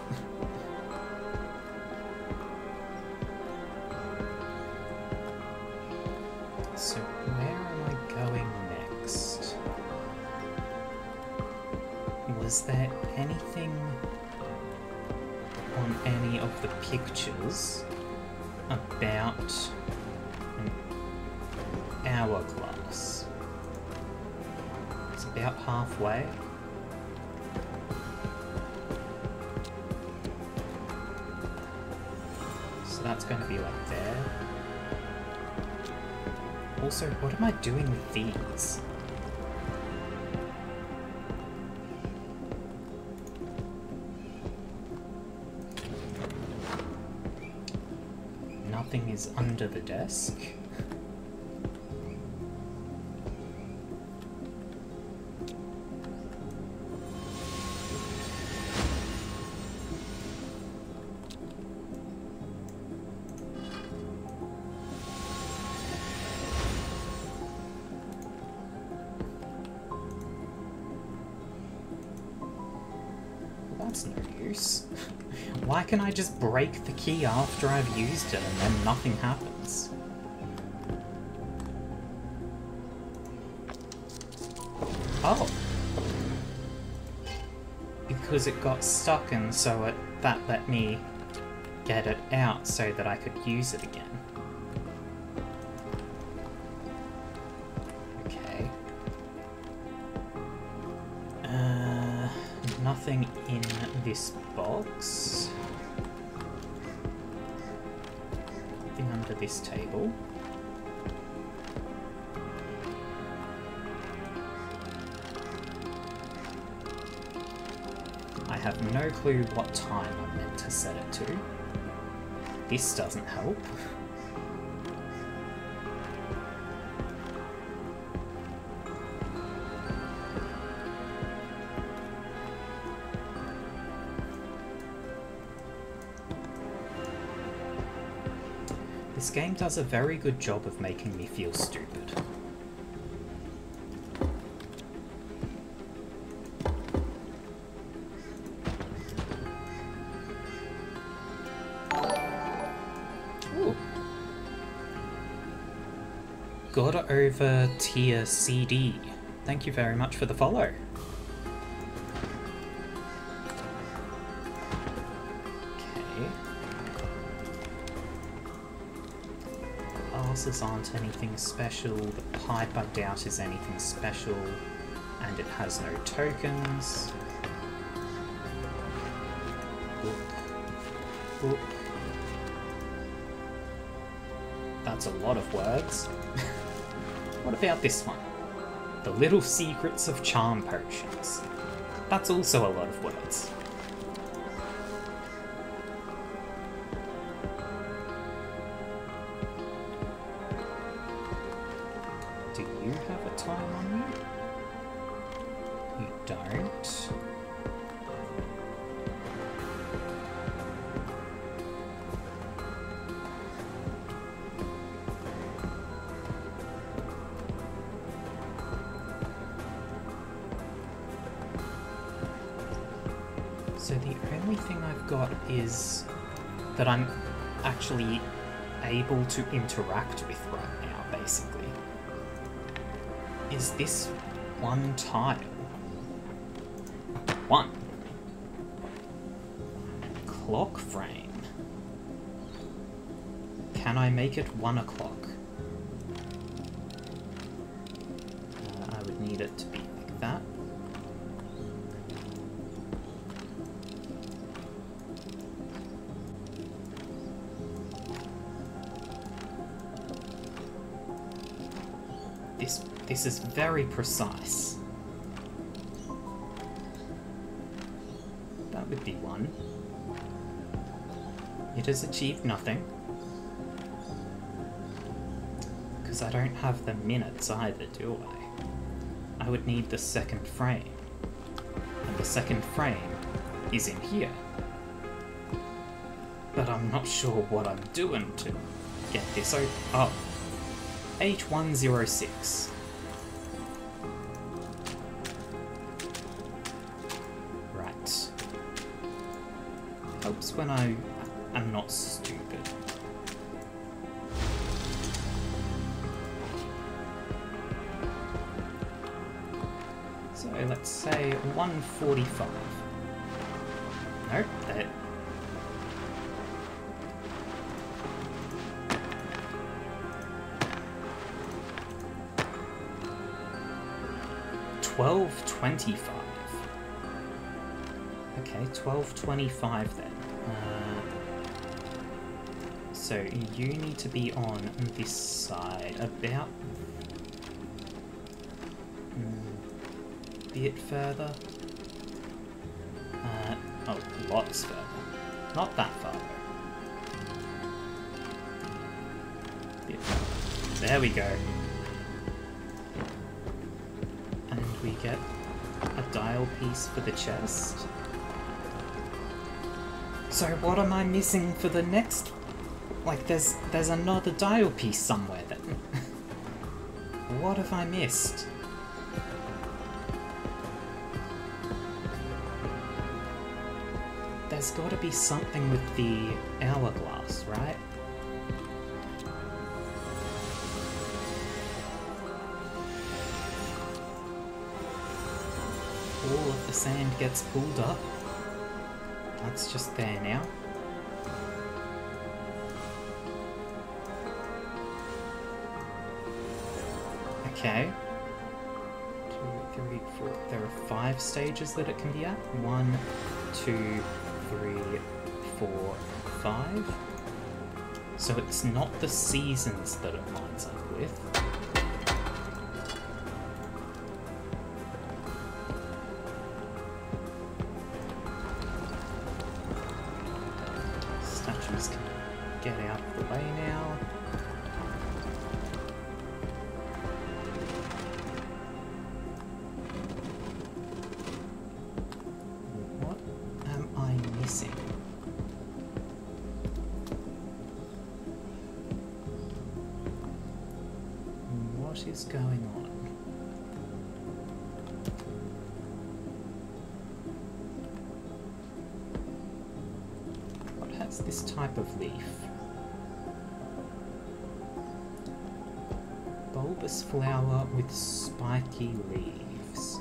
That's no use. Why can I just break the key after I've used it and then nothing happens? Oh. Because it got stuck and so it, that let me get it out so that I could use it again. This box. Nothing under this table. I have no clue what time I'm meant to set it to. This doesn't help. This game does a very good job of making me feel stupid. Ooh. Got over tier CD. Thank you very much for the follow. Bosses aren't anything special. The pipe I doubt is anything special. And it has no tokens. That's a lot of words. what about this one? The Little Secrets of Charm Potions. That's also a lot of words. To interact with right now, basically. Is this one tile? One. Clock frame. Can I make it one o'clock? This is very precise. That would be one. It has achieved nothing. Because I don't have the minutes either, do I? I would need the second frame. And the second frame is in here. But I'm not sure what I'm doing to get this o- oh. H106. When I am not stupid. So let's say 145. Nope, that Twelve twenty-five. Okay, twelve twenty-five then. So you need to be on this side about mm, bit further. Uh, oh, lots further. Not that far. There we go. And we get a dial piece for the chest. So what am I missing for the next? Like there's there's another dial piece somewhere then. what have I missed? There's got to be something with the hourglass, right? all of the sand gets pulled up. That's just there now. Okay. Two, three, four. There are five stages that it can be at. One, two, three, four, five. So it's not the seasons that it lines up with. What has this type of leaf? Bulbous flower with spiky leaves.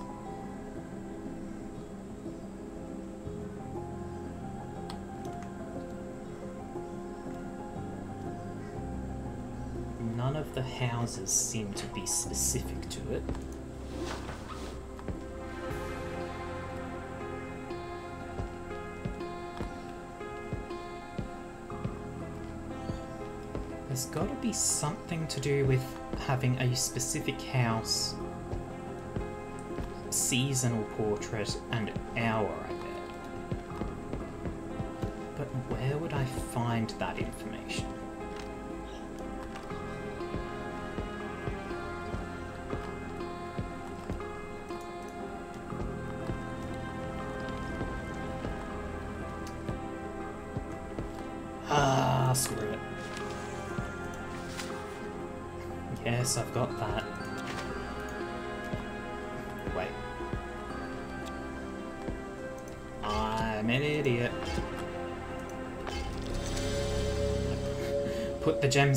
None of the houses seem to be specific to it. Something to do with having a specific house, seasonal portrait, and hour, I bet. But where would I find that information?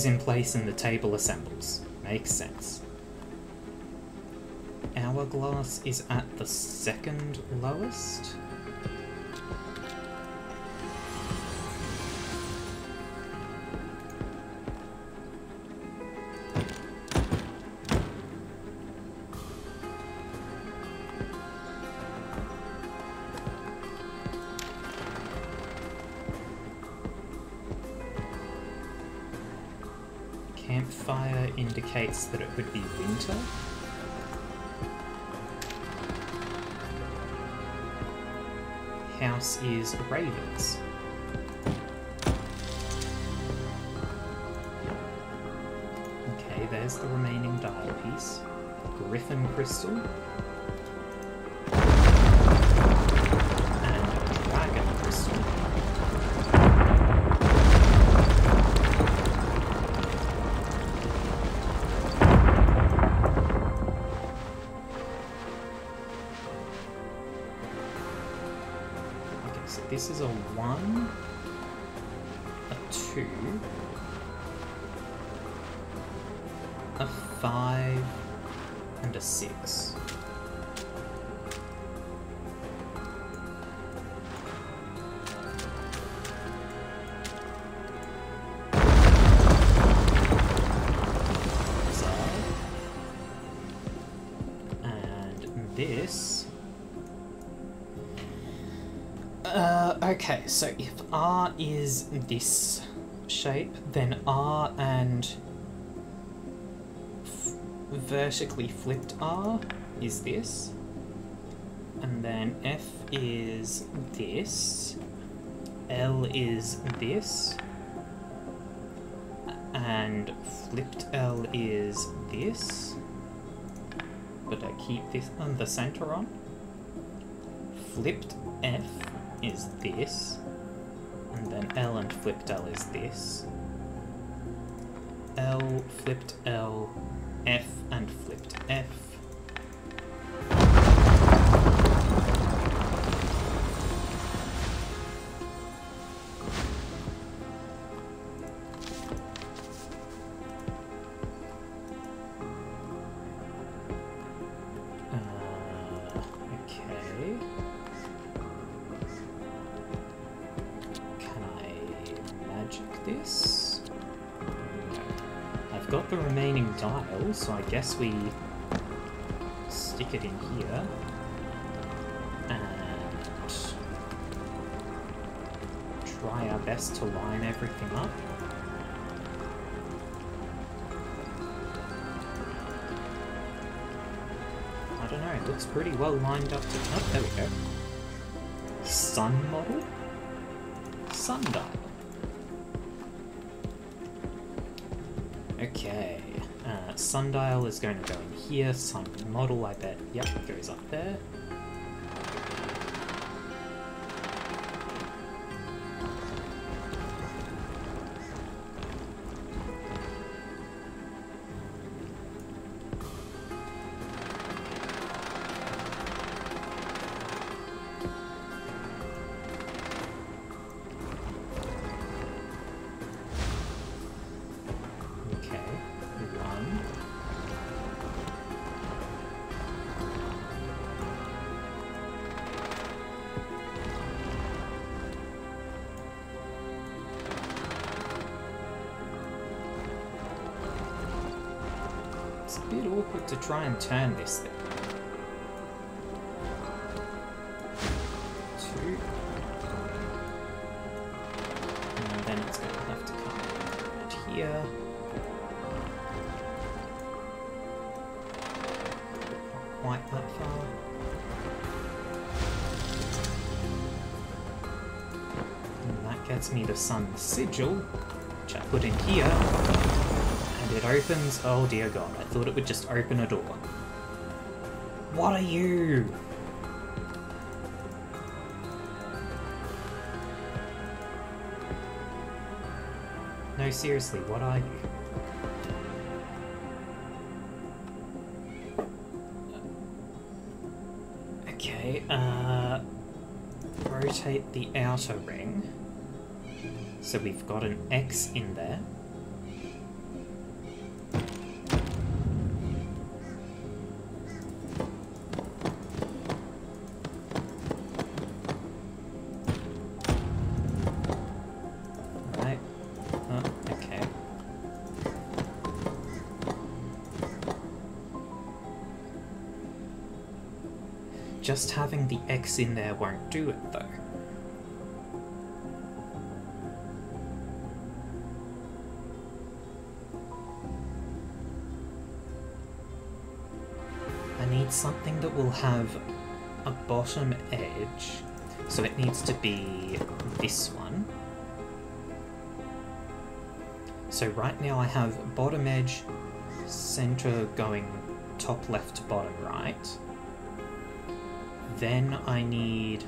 In place and the table assembles. Makes sense. Hourglass is at the second lowest. Indicates that it would be winter. House is ravens. Okay, there's the remaining dial piece. Griffin crystal. This is a okay, so if R is this shape, then R and vertically flipped R is this. And then F is this. L is this. And flipped L is this. But I keep this on the center on. Flipped F is this, and then L and flipped L is this. L, flipped L, F, and flipped F. guess we stick it in here. And try our best to line everything up. I don't know, it looks pretty well lined up to... Oh, there we go. Sun model? Sundial. Sundial is going to go in here. Sun model, I bet. Yep, goes up there. To try and turn this thing. And then it's going to have to come here. Not quite that far. And that gets me the sun sigil, which I put in here. It opens. Oh dear god, I thought it would just open a door. What are you? No, seriously, what are you? Okay, uh. Rotate the outer ring. So we've got an X in there. Just having the X in there won't do it though. I need something that will have a bottom edge. So it needs to be this one. So right now I have bottom edge, center going top left to bottom right. Then I need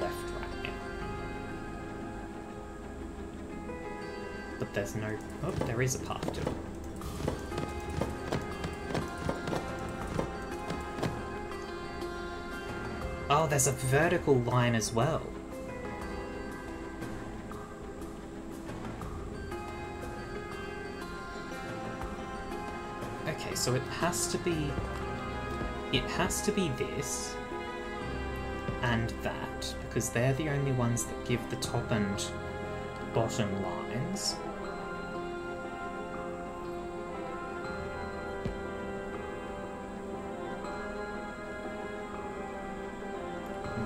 left right. But there's no... Oh, there is a path to it. Oh, there's a vertical line as well. Okay, so it has to be... It has to be this and that, because they're the only ones that give the top and bottom lines.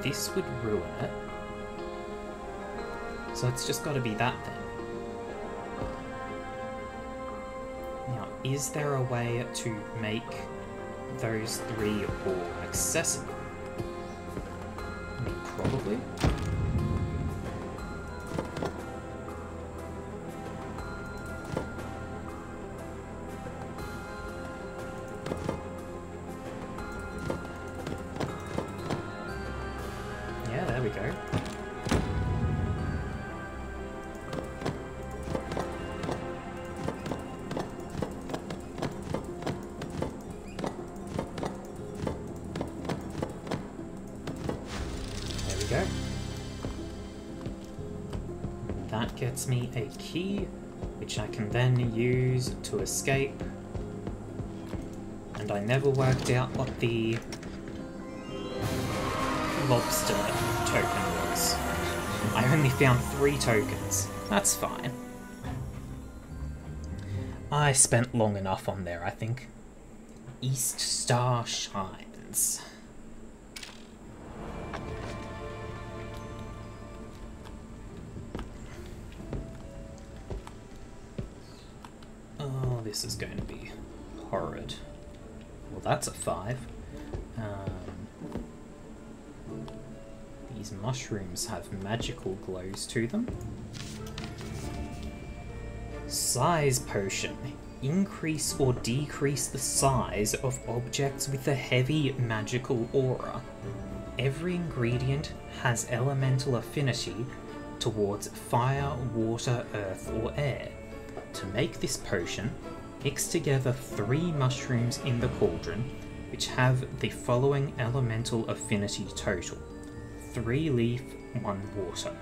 This would ruin it. So it's just got to be that then. Now, is there a way to make those three all accessible? Probably. A key, which I can then use to escape. And I never worked out what the lobster token was. I only found three tokens. That's fine. I spent long enough on there, I think. East Star Shines. Mushrooms have magical glows to them. Size potion. increase or decrease the size of objects with a heavy magical aura. Every ingredient has elemental affinity towards fire, water, earth, or air. To make this potion, mix together three mushrooms in the cauldron, which have the following elemental affinity total 3 leaf, 1 water.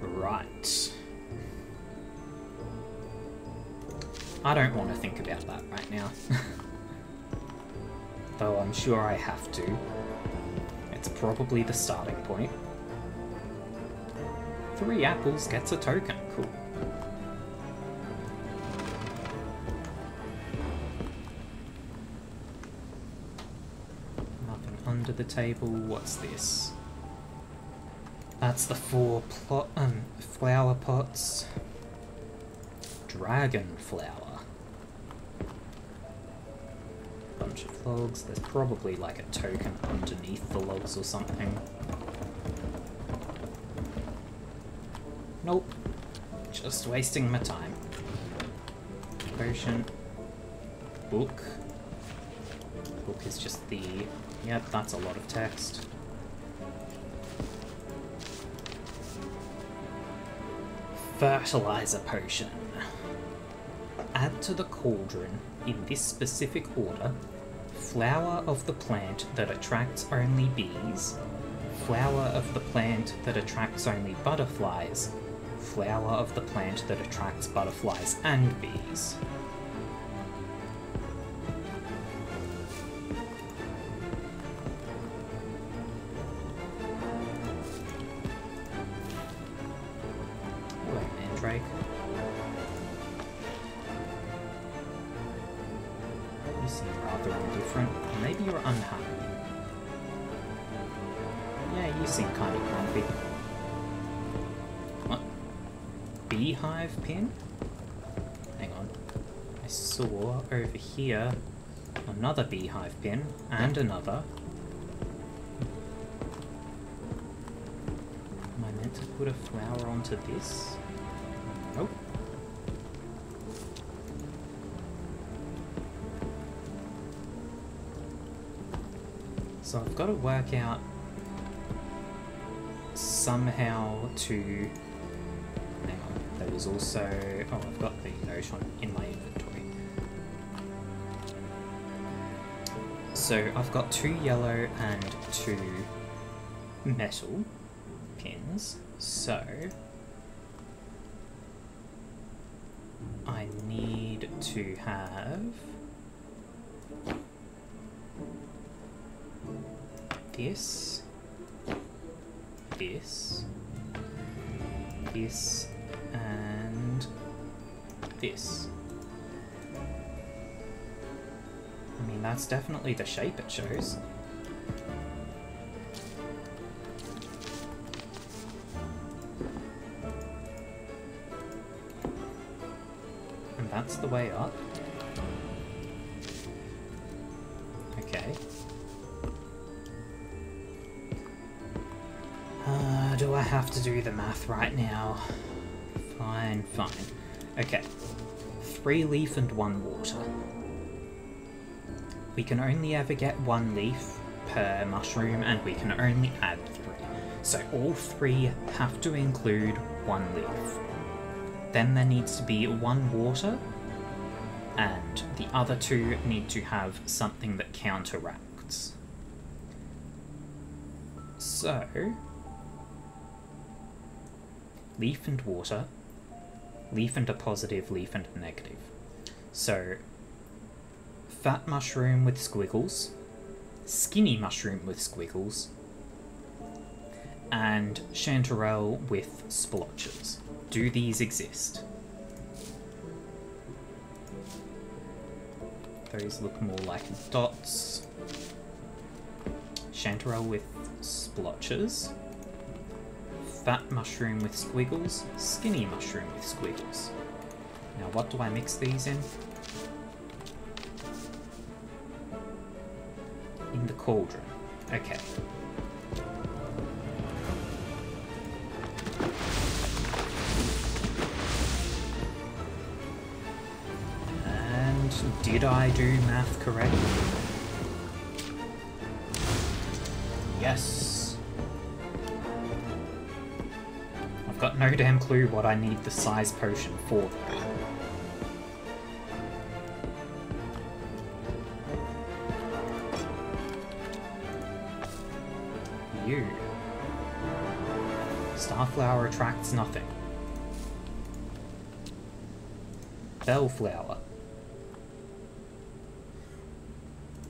Right. I don't want to think about that right now. Though I'm sure I have to. It's probably the starting point. Three apples gets a token. Cool. The table. What's this? That's the four plot um flower pots. Dragon flower. Bunch of logs. There's probably like a token underneath the logs or something. Nope. Just wasting my time. Potion. Book. Book is just the... Yep, that's a lot of text. Fertilizer potion. Add to the cauldron, in this specific order, flower of the plant that attracts only bees, flower of the plant that attracts only butterflies, flower of the plant that attracts butterflies and bees. Another. Am I meant to put a flower onto this? Nope. So I've got to work out somehow to. Hang on, was also. Oh, I've got the notion in my So I've got two yellow and two metal pins. So I need to have this, this, this, and this. That's definitely the shape it shows. And that's the way up. Okay. Uh, do I have to do the math right now? Fine, fine. Okay. Three leaf and one water. We can only ever get one leaf per mushroom and we can only add three. So all three have to include one leaf. Then there needs to be one water and the other two need to have something that counteracts. So, leaf and water, leaf and a positive, leaf and a negative. So, fat mushroom with squiggles, skinny mushroom with squiggles, and chanterelle with splotches. Do these exist? Those look more like dots. Chanterelle with splotches. Fat mushroom with squiggles. Skinny mushroom with squiggles. Now, what do I mix these in? in the cauldron. Okay. And did I do math correctly? Yes. I've got no damn clue what I need the size potion for. Starflower attracts nothing. Bellflower.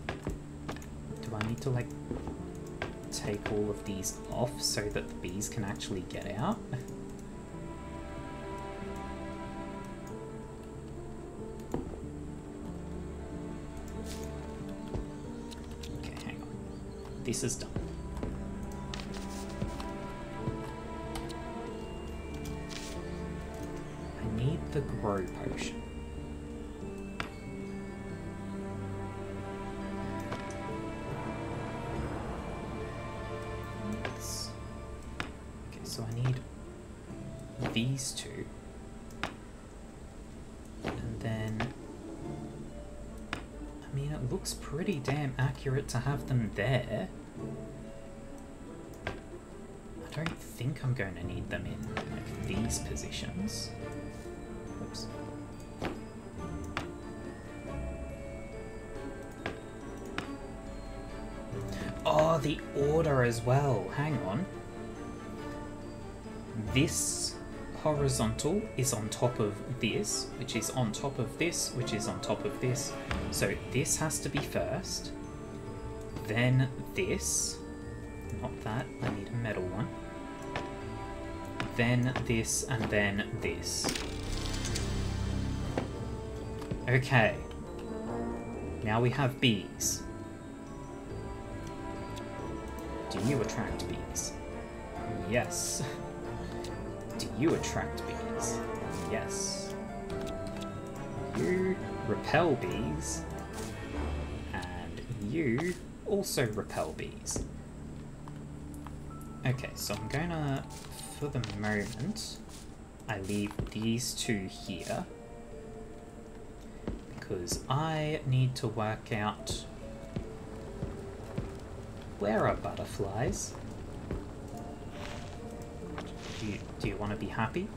Do I need to, like, take all of these off so that the bees can actually get out? okay, hang on. This is done. The grow potion. Okay, so I need these two. And then... I mean, it looks pretty damn accurate to have them there. I don't think I'm going to need them in like these positions. Oops. Oh, the order as well. Hang on. This horizontal is on top of this, which is on top of this, which is on top of this. So this has to be first. Then this. Not that. I need a metal one. Then this, and then this. Okay. Now we have bees. Do you attract bees? Yes. Do you attract bees? Yes. You repel bees. And you also repel bees. Okay, so I'm gonna, for the moment, I leave these two here. Because I need to work out where are butterflies? Do you, do you want to be happy?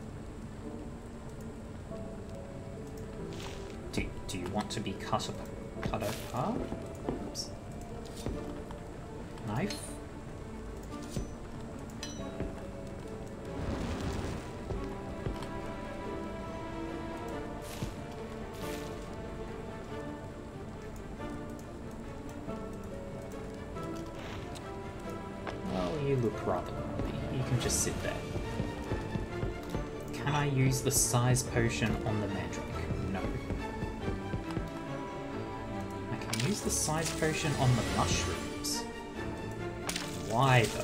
Do, do you want to be cut, up, cut apart? Oops. Knife? The size potion on the Mandrake? No. I can use the size potion on the mushrooms. Why, though?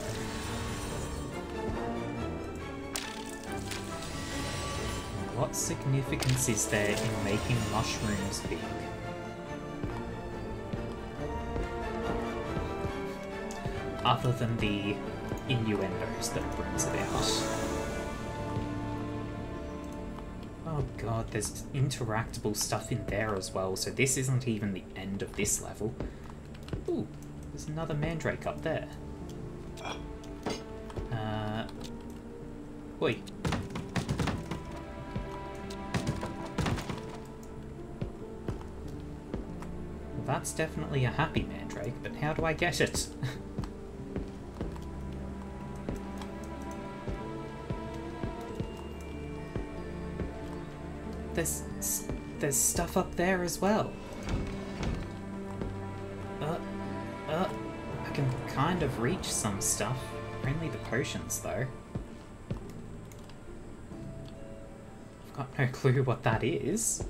What significance is there in making mushrooms big? other than the innuendos that it brings it out. God, there's interactable stuff in there as well, so this isn't even the end of this level. Ooh, there's another mandrake up there. Uh... Oi. That's definitely a happy mandrake, but how do I get it? there's stuff up there as well. Uh, uh, I can kind of reach some stuff. Only the potions, though. I've got no clue what that is.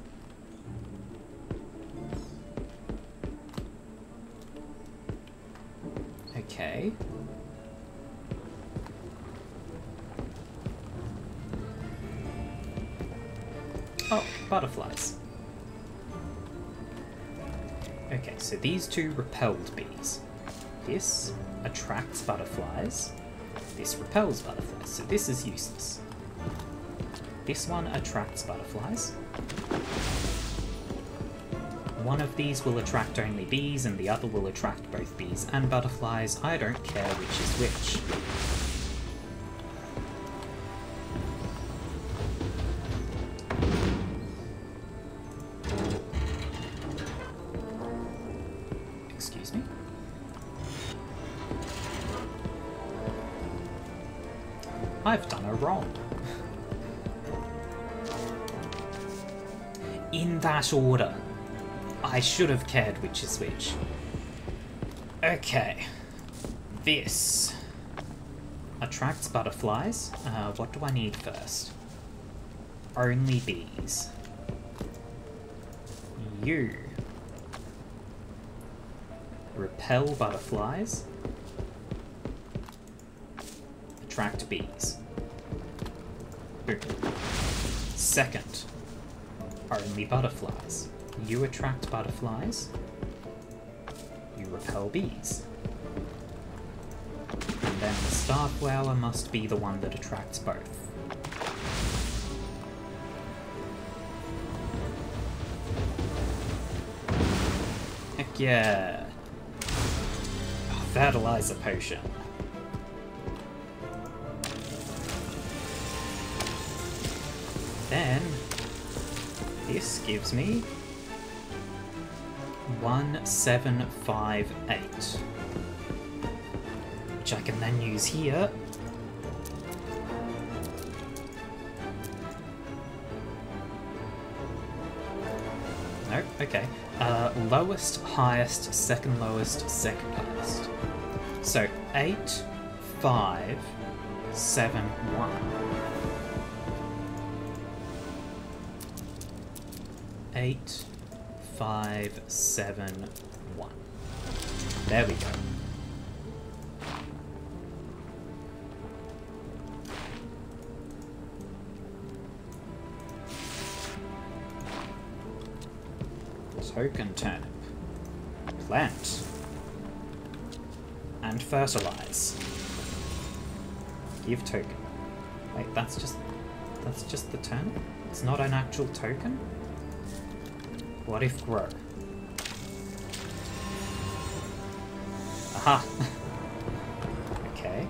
These two repelled bees. This attracts butterflies. This repels butterflies, so this is useless. This one attracts butterflies. one of these will attract only bees and the other will attract both bees and butterflies. I don't care which is which. In that order. I should have cared which is which. Okay. This attracts butterflies. Uh, what do I need first? Only bees. You repel butterflies. Attract bees. Boom. Second, only butterflies. You attract butterflies. You repel bees. And then the star flower must be the one that attracts both. Heck yeah! Oh, fertilizer potion. Then, this gives me 1758. Which I can then use here. Nope, okay. Uh, lowest, highest, second lowest, second highest. So, 8, 5, 7, 1. 8, five, seven, one. There we go. Token turnip. Plant. And fertilize. Give token. Wait, that's just... That's just the turnip? It's not an actual token? What if grow? Aha! okay.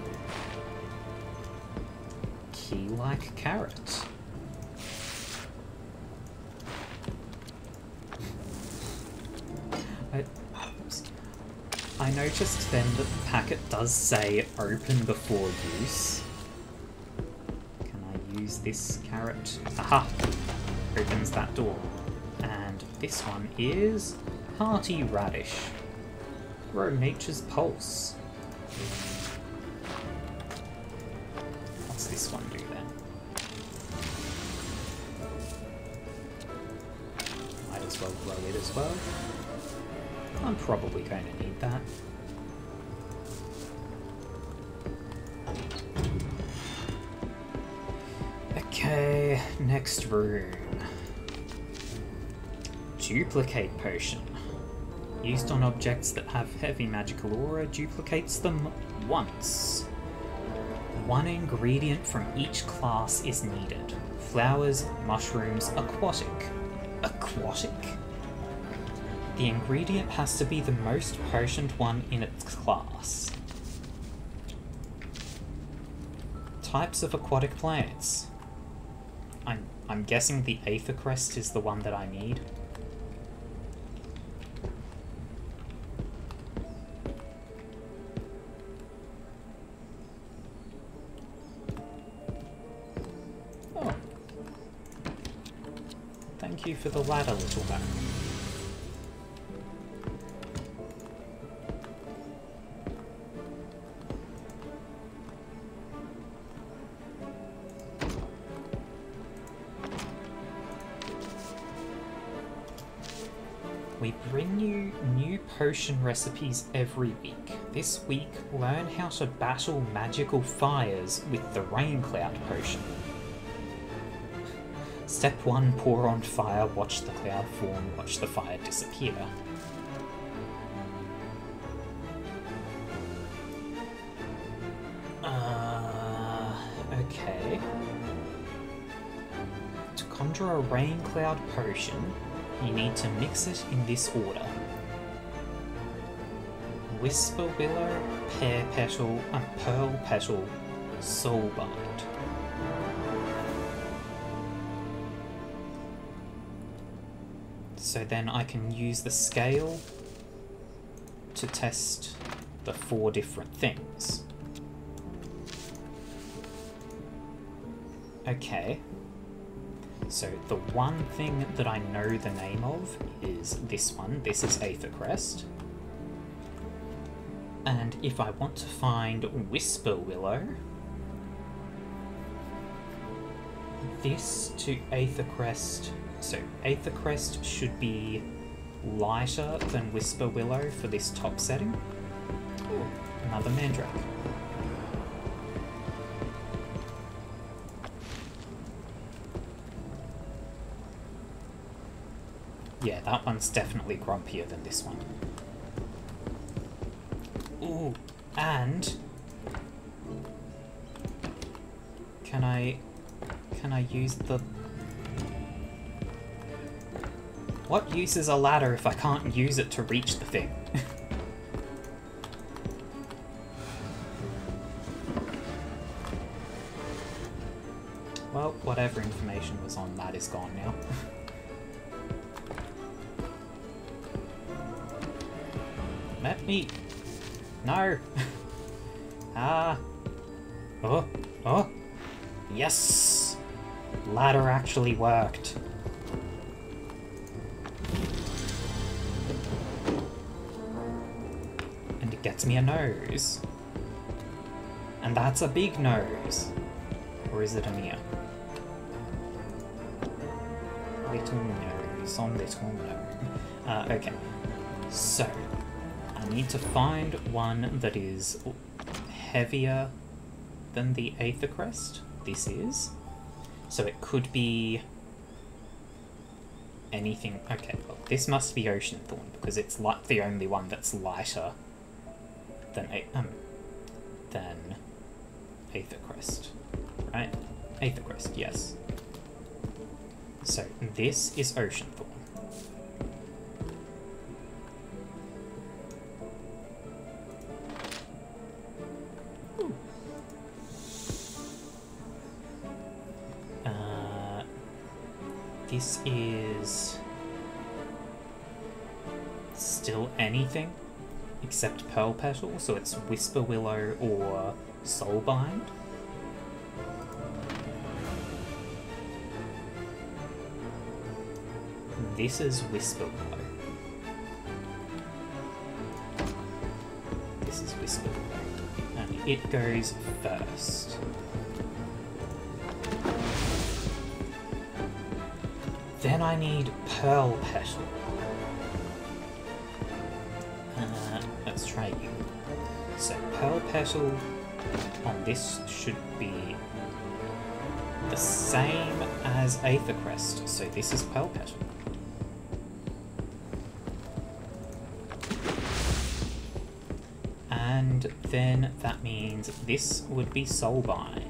Key like carrot. I, I noticed then that the packet does say open before use. Can I use this carrot? Aha! Opens that door. This one is Hearty Radish. Grow Nature's Pulse. What's this one do then? Might as well grow it as well. I'm probably going to need that. Okay, next room. Duplicate Potion. Used on objects that have heavy magical aura, duplicates them once. One ingredient from each class is needed. Flowers, mushrooms, aquatic. Aquatic? The ingredient has to be the most potent one in its class. Types of aquatic plants. I'm, I'm guessing the Aether Crest is the one that I need. For the ladder, little. We bring you new potion recipes every week. This week, learn how to battle magical fires with the Rain Cloud potion. Step 1 Pour on fire, watch the cloud form, watch the fire disappear. Uh, okay. To conjure a rain cloud potion, you need to mix it in this order. Whisper Willow, Pear Petal, and Pearl Petal, Soulbind. So then I can use the scale to test the four different things. Okay. So the one thing that I know the name of is this one. This is Aether Crest. And if I want to find Whisper Willow, this to Aether Crest. So Aether Crest should be lighter than Whisper Willow for this top setting. Ooh, another Mandrake. Yeah, that one's definitely grumpier than this one. Ooh, and can I can I use the What use is a ladder if I can't use it to reach the thing? well, whatever information was on that is gone now. Let me... No! ah! Oh! Oh! Yes! Ladder actually worked. Gets me a nose. And that's a big nose. Or is it an ear? Little nose on little nose. Uh, okay. So, I need to find one that is heavier than the Aether Crest. This is. So it could be anything. Okay, well, this must be Ocean Thorn because it's like the only one that's lighter than a um than Aether Crest, right? Aether Crest, yes. So this is Ocean Thorn. Uh, this is still anything except Pearl Petal, so it's Whisper Willow or Soulbind. This is Whisper Willow. This is Whisper Willow. And it goes first. Then I need Pearl Petal. Petal on this should be the same as Aether Crest. So this is Pearl Petal. And then that means this would be Soulbind.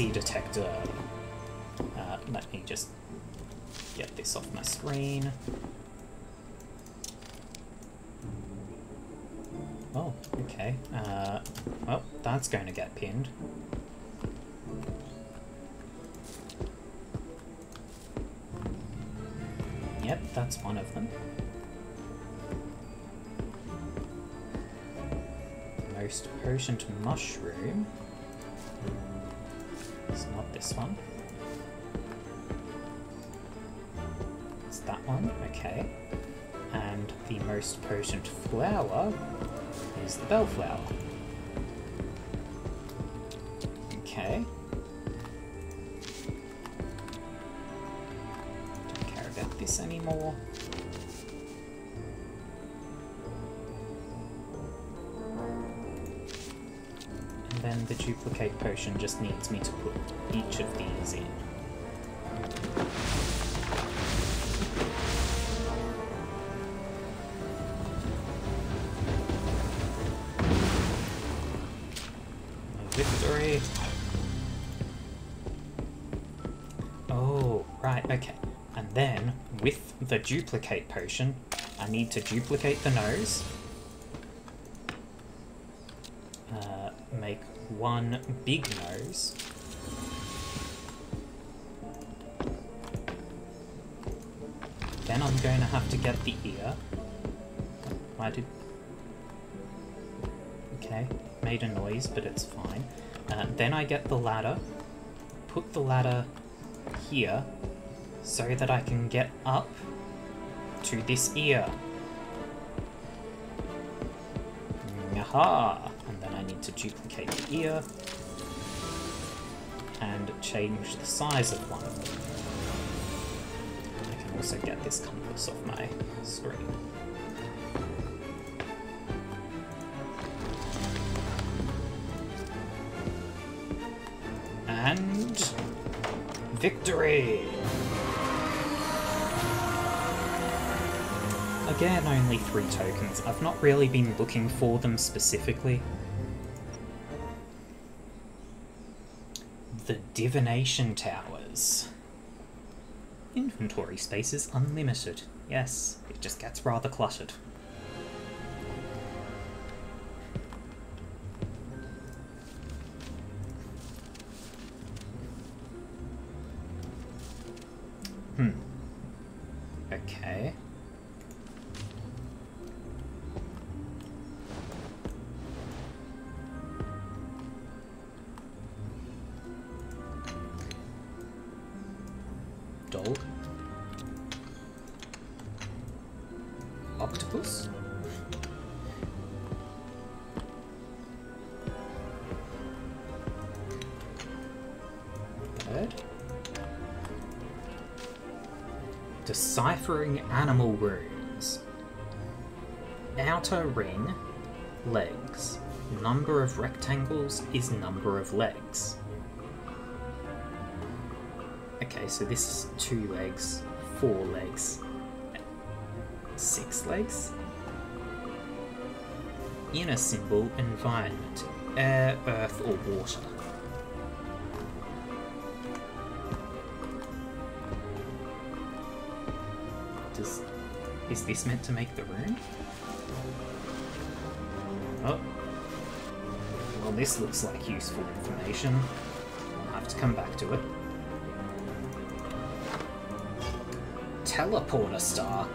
Potency detector. Uh, let me just get this off my screen. Oh, okay. Uh, well, that's going to get pinned. Yep, that's one of them. Most potent mushroom. potent flower is the bellflower. Okay. Don't care about this anymore. And then the duplicate potion just needs me to put each of these in. Then, with the duplicate potion, I need to duplicate the nose. Uh, make one big nose. Then I'm going to have to get the ear. Why did... Okay, made a noise, but it's fine. Uh, then I get the ladder, put the ladder here, so that I can get up to this ear. Aha! And then I need to duplicate the ear and change the size of one. I can also get this compass off my screen. And victory! Again, only three tokens. I've not really been looking for them specifically. The Divination Towers. Inventory space is unlimited. Yes, it just gets rather cluttered. Deciphering animal runes. Outer ring, legs. Number of rectangles is number of legs. Okay, so this is two legs, four legs, six legs. Inner symbol, environment, air, earth, or water. Is this meant to make the rune? Oh. Well, this looks like useful information. I'll have to come back to it. Teleporter star.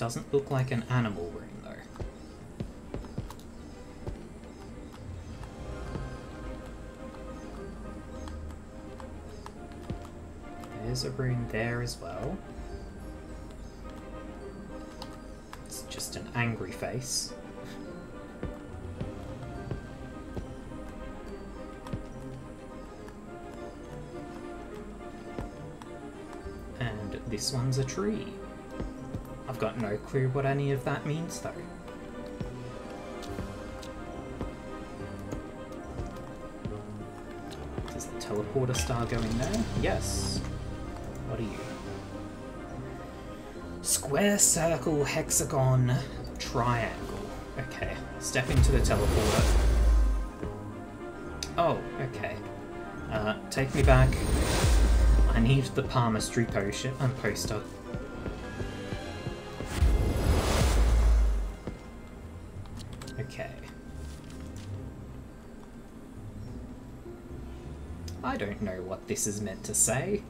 Doesn't look like an animal rune though. There's a rune there as well. It's just an angry face. And this one's a tree. Got no clue what any of that means though. Does the teleporter star go in there? Yes. What are you? Square, circle, hexagon, triangle. Okay, step into the teleporter. Oh, okay. Uh, take me back. I need the palmistry potion and poster. This is meant to say.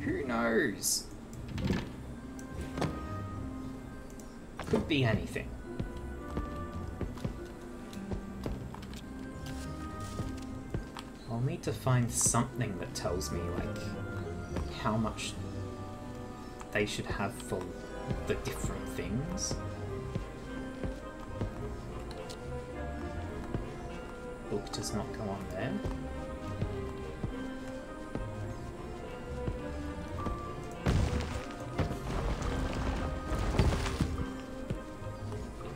Who knows? Could be anything. I'll need to find something that tells me, like, how much they should have for the different things. Not go on there.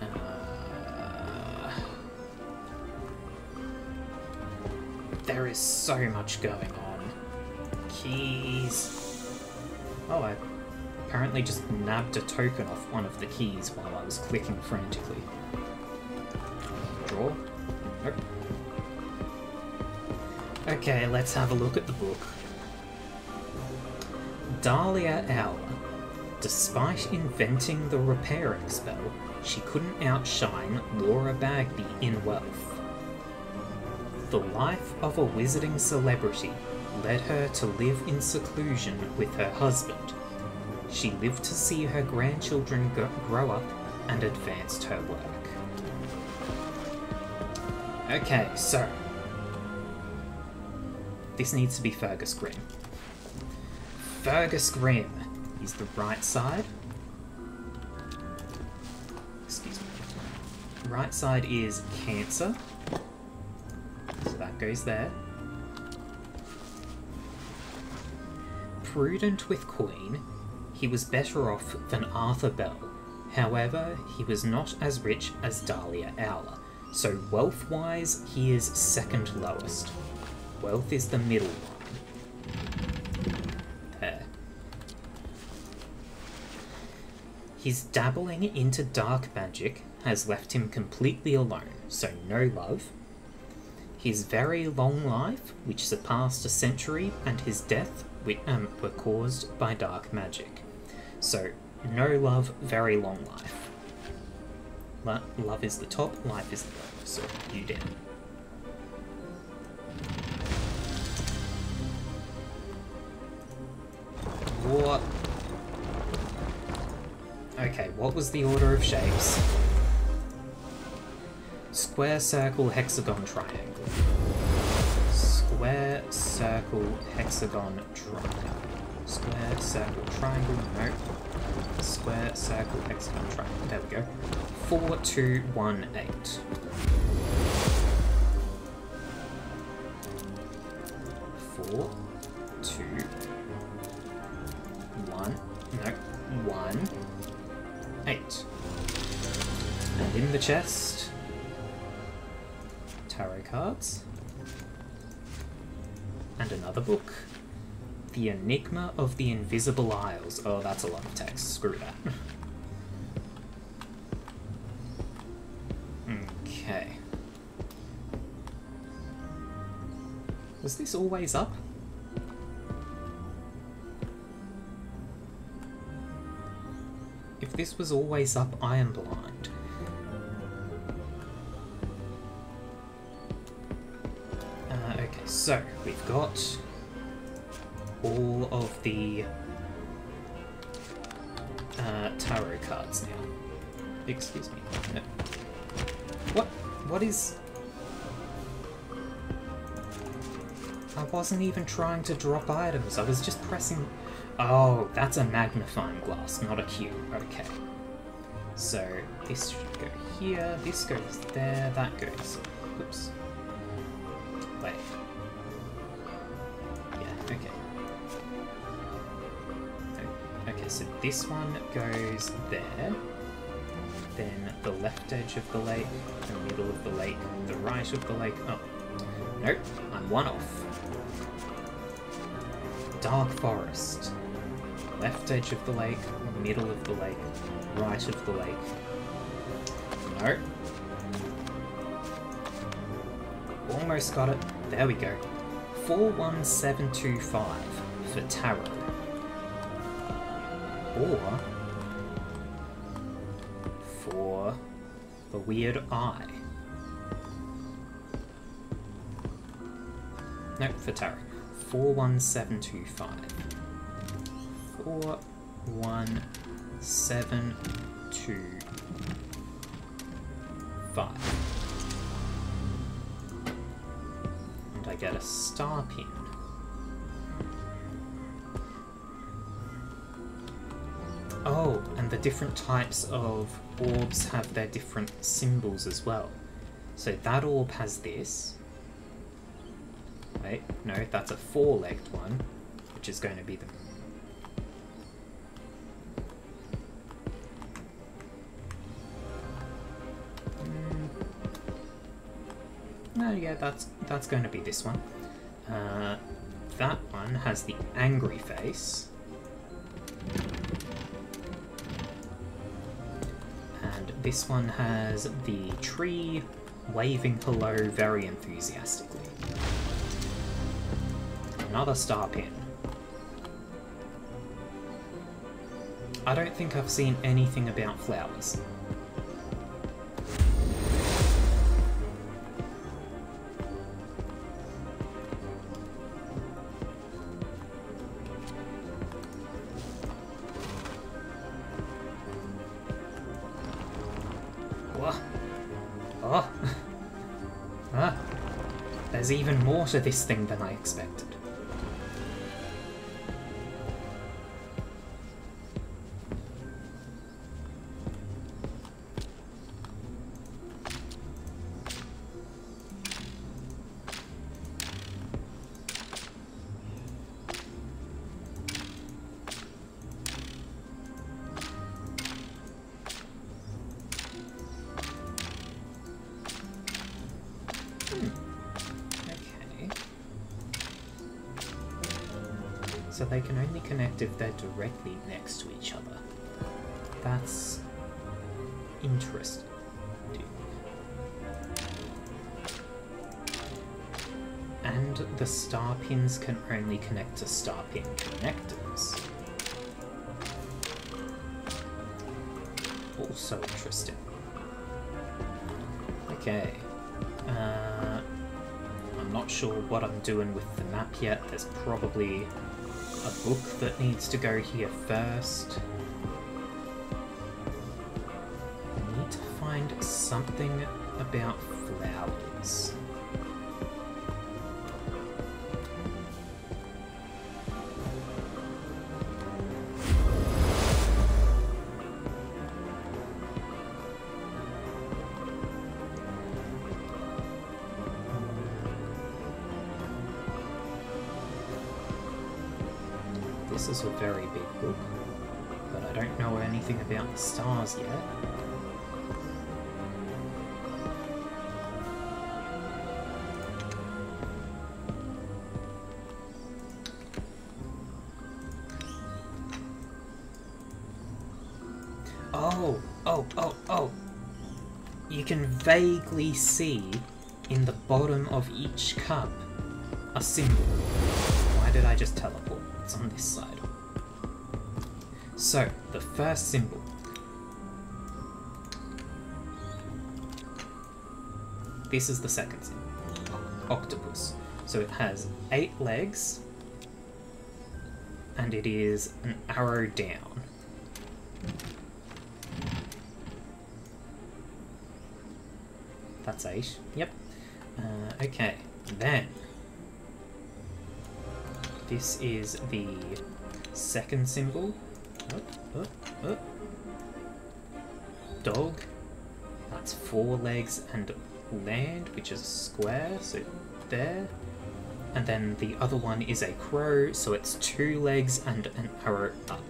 Uh, there is so much going on. Keys. Oh, I apparently just nabbed a token off one of the keys while I was clicking frantically. Okay, let's have a look at the book. Dahlia L. Despite inventing the repairing spell, she couldn't outshine Laura Bagby in wealth. The life of a wizarding celebrity led her to live in seclusion with her husband. She lived to see her grandchildren grow up and advanced her work. Okay, so. This needs to be Fergus Grimm. Fergus Grimm is the right side. Excuse me. Right side is Cancer. So that goes there. Prudent with Queen, he was better off than Arthur Bell. However, he was not as rich as Dahlia Owler, so wealth wise, he is second lowest. Wealth is the middle one. There. His dabbling into dark magic has left him completely alone, so no love. His very long life, which surpassed a century, and his death um, were caused by dark magic. So, no love, very long life. Lo- love is the top, life is the bottom, so you down. What was the order of shapes? Square, circle, hexagon, triangle. Square, circle, hexagon, triangle. Square, circle, triangle, no. Square, circle, hexagon, triangle. There we go. Four, two, one, eight. Four, Enigma of the Invisible Isles. Oh, that's a lot of text. Screw that. okay. Was this always up? If this was always up, I am blind. Uh, okay, so we've got all of the uh, tarot cards now. Excuse me. No. What? What is? I wasn't even trying to drop items. I was just pressing. Oh, that's a magnifying glass, not a cube. Okay. So this should go here. This goes there. That goes. Oops. So this one goes there. Then the left edge of the lake, the middle of the lake, the right of the lake. Oh. Nope. I'm one off. Dark Forest. Left edge of the lake, middle of the lake, right of the lake. No. almost got it. There we go. 41725 for tarot. Or for the weird eye. No, for tarot. 41725. 41725. And I get a star pin. Oh, and the different types of orbs have their different symbols as well. So that orb has this. Wait, no, that's a four-legged one, which is going to be the... No, yeah, that's that's going to be this one. Uh, that one has the angry face. This one has the tree waving hello very enthusiastically. Another star pin. I don't think I've seen anything about flowers. This thing than I expected. Connect to star pin connectors. Also interesting. Okay. Uh, I'm not sure what I'm doing with the map yet. There's probably a book that needs to go here first. I need to find something about flowers. This is a very big book, but I don't know anything about the stars yet. Oh, oh, oh, oh! You can vaguely see in the bottom of each cup a symbol. Did I just teleport? It's on this side. So, the first symbol. This is the second symbol. Octopus. So it has eight legs, and it is an arrow down. That's eight. Yep. Uh, okay, then this is the second symbol. Oh, oh, oh. Dog. That's four legs and land, which is a square, so there. And then the other one is a crow, so it's two legs and an arrow up.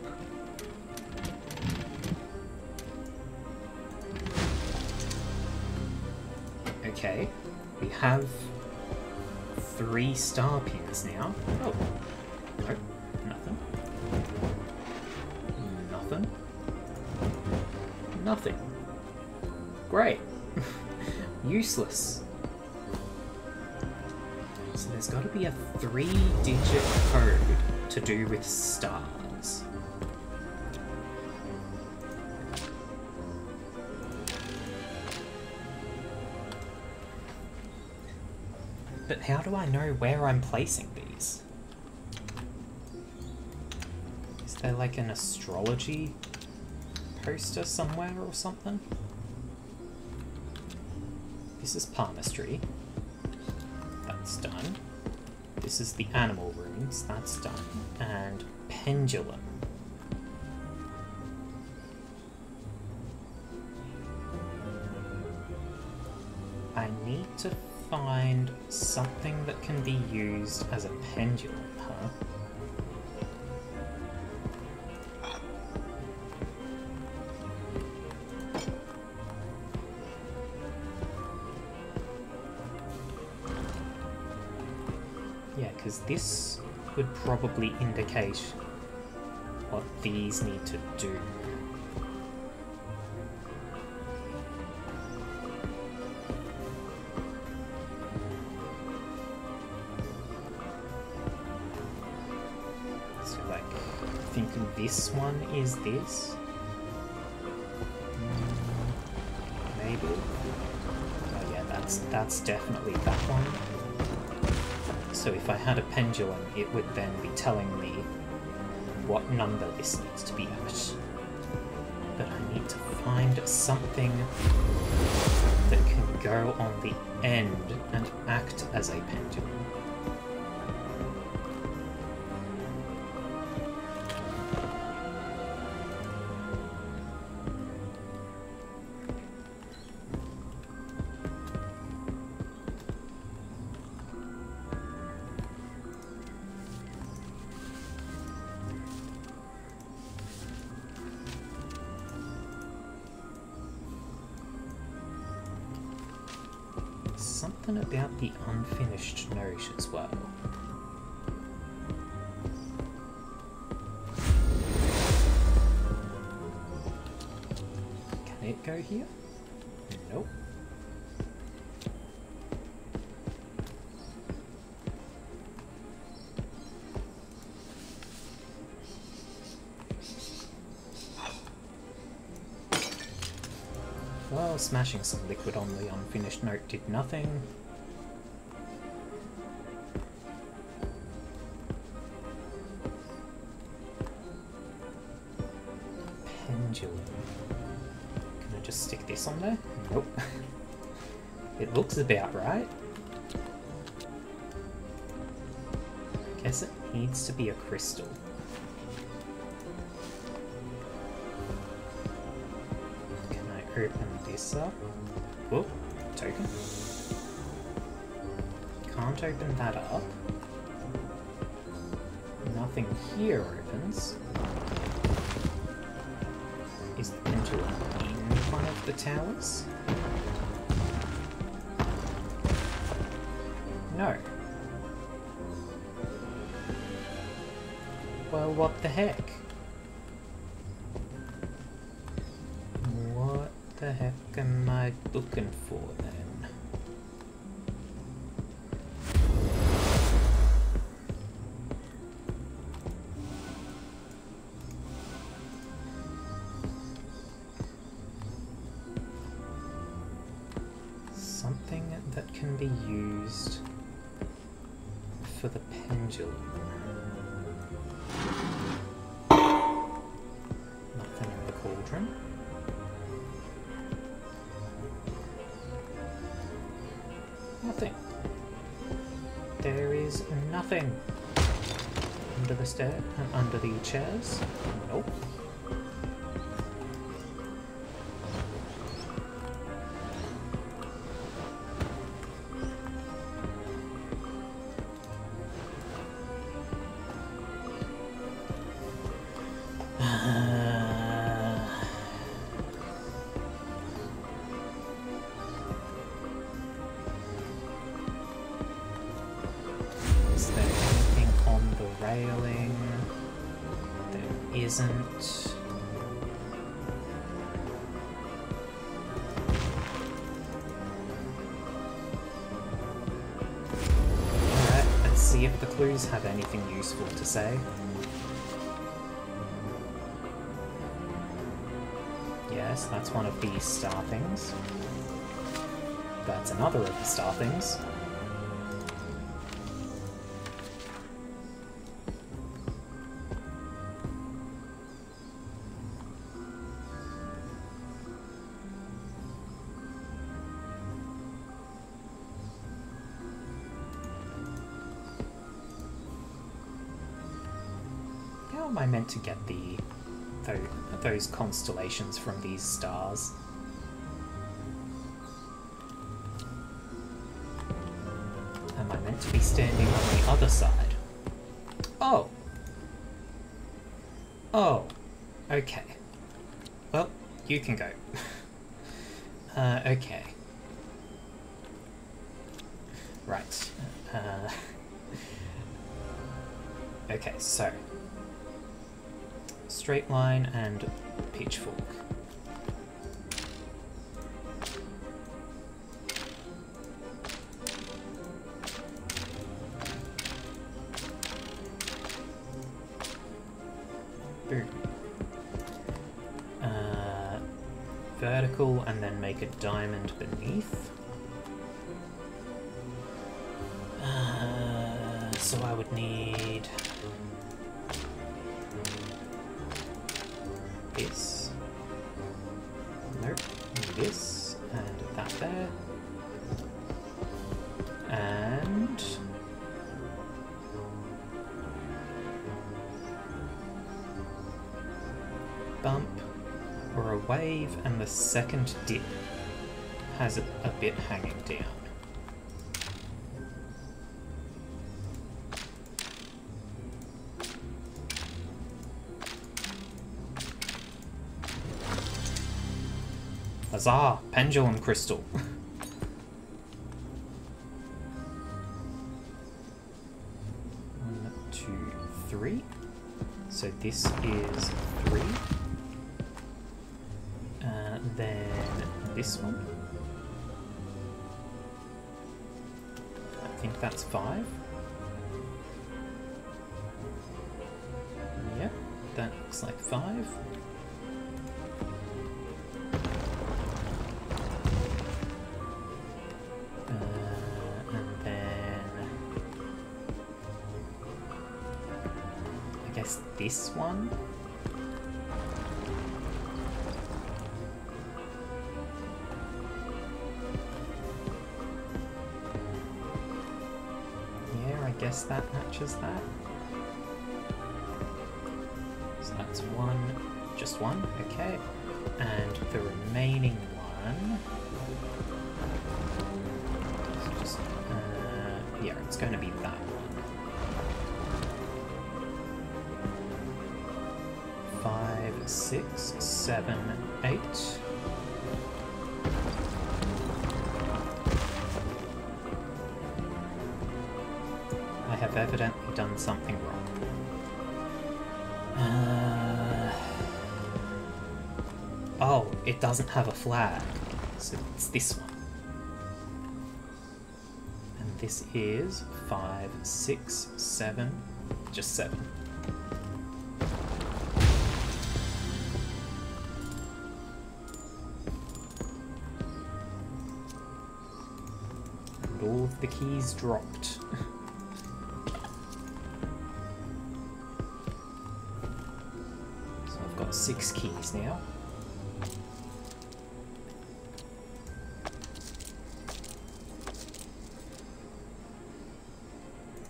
Okay, we have three star pins now. Oh, Useless. there's got to be a three-digit code to do with stars. But how do I know where I'm placing these? Is there like an astrology poster somewhere or something? This is palmistry. That's done. This is the animal runes. That's done. And pendulum. I need to find something that can be used as a pendulum, huh? This would probably indicate what these need to do. So, like, I think this one is this. Mm, Maybe. Oh yeah, that's that's definitely that one. So if I had a pendulum, it would then be telling me what number this needs to be at. But I need to find something that can go on the end and act as a pendulum. Unfinished note as well. Can it go here? Nope. Well, smashing some liquid on the unfinished note did nothing. Looks about right. Guess it needs to be a crystal. Can I open this up? Whoop, token. Can't open that up. Nothing here opens. Is the pendulum in one of the towers? What the heck? What the heck am I looking for then? And under the chairs. Clues have anything useful to say. Yes, that's one of the star things. That's another of the star things. Those constellations from these stars? Am I meant to be standing on the other side? Oh. Oh. Okay. Well, you can go. And pitchfork. Uh, vertical and then make a diamond beneath. Uh, so I would need or and the second dip has it a bit hanging down. Huzzah! Pendulum crystal. One, two, three. So this is that matches that. So that's one, just one, okay. And the remaining one. Just, uh, yeah, it's going to be that one. Five, six, seven, eight. Done something wrong. Uh, oh, it doesn't have a flag. So it's this one. And this is five, six, seven, just seven. And all of the keys dropped. I've got six keys now.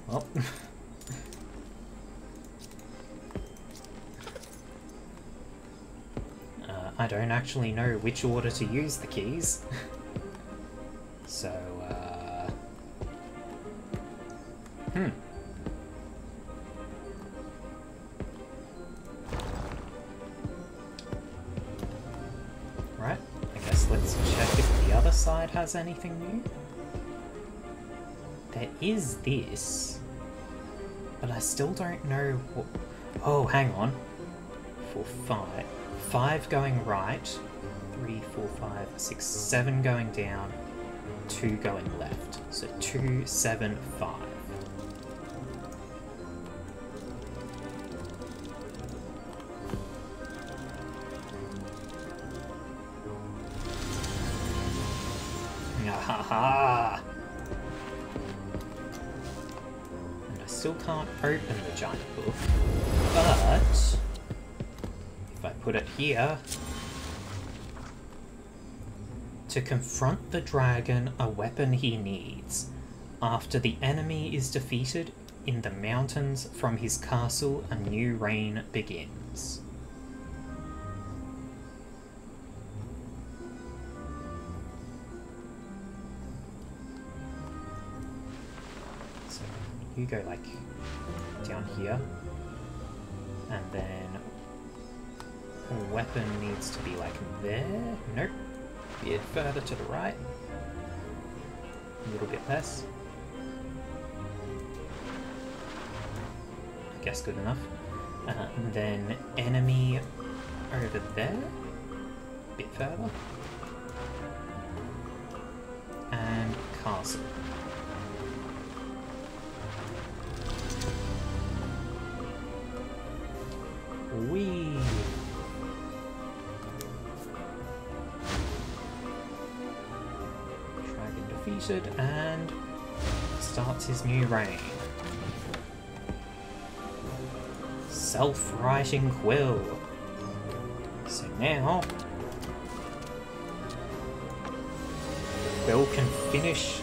Well. uh, I don't actually know which order to use the keys. has anything new. There is this, but I still don't know what. Oh, hang on. For five. Five going right, three, four, five, six, seven going down, two going left. So two, seven, five. Here, to confront the dragon, a weapon he needs. After the enemy is defeated in the mountains from his castle, a new reign begins. So you go like weapon needs to be like there. Nope. A bit further to the right. A little bit less. I guess good enough. Uh, and then enemy over there. A bit further. And castle. And starts his new reign. Self-writing quill. So now Quill can finish.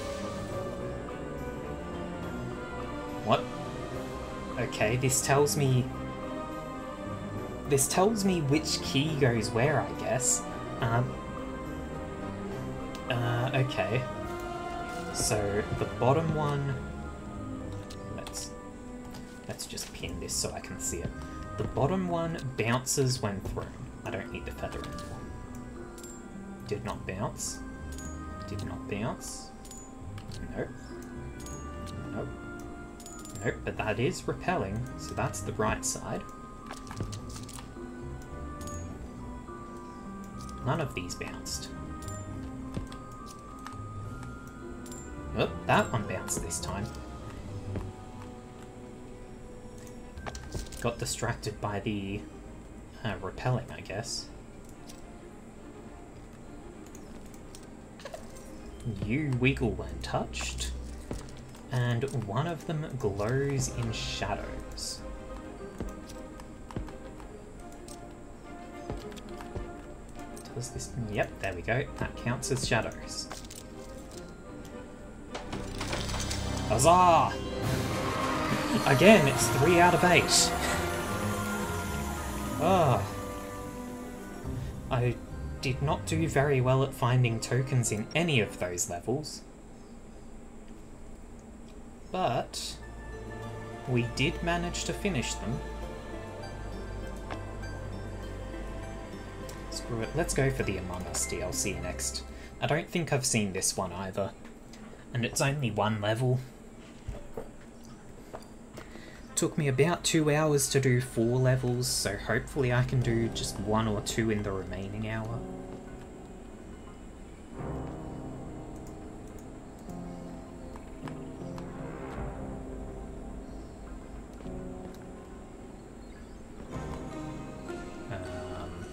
What? Okay, this tells me this tells me which key goes where, I guess. Um, uh, okay. So the bottom one. Let's let's just pin this so I can see it. The bottom one bounces when thrown. I don't need the feather anymore. Did not bounce. Did not bounce. Nope. Nope. Nope, but that is repelling, so that's the right side. None of these bounced. That one bounced this time. Got distracted by the uh, repelling, I guess. You wiggle when touched, and one of them glows in shadows. Does this? Yep, there we go. That counts as shadows. Huzzah! Again, it's three out of eight. Ah. I did not do very well at finding tokens in any of those levels. But we did manage to finish them. Screw it, let's go for the Among Us DLC next. I don't think I've seen this one either. And it's only one level. Took me about two hours to do four levels, so hopefully I can do just one or two in the remaining hour. Um,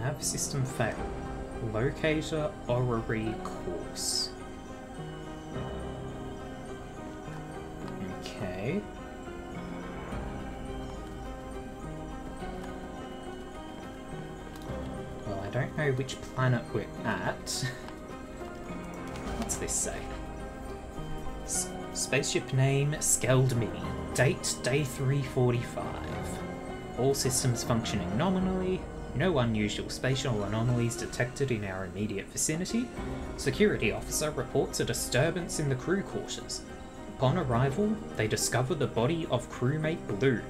nav system fail. Locator orrery course. Know which planet we're at. What's this say? S spaceship name Skeld Mini. Date day 345. All systems functioning nominally. No unusual spatial anomalies detected in our immediate vicinity. Security officer reports a disturbance in the crew quarters. Upon arrival, they discover the body of crewmate Blue.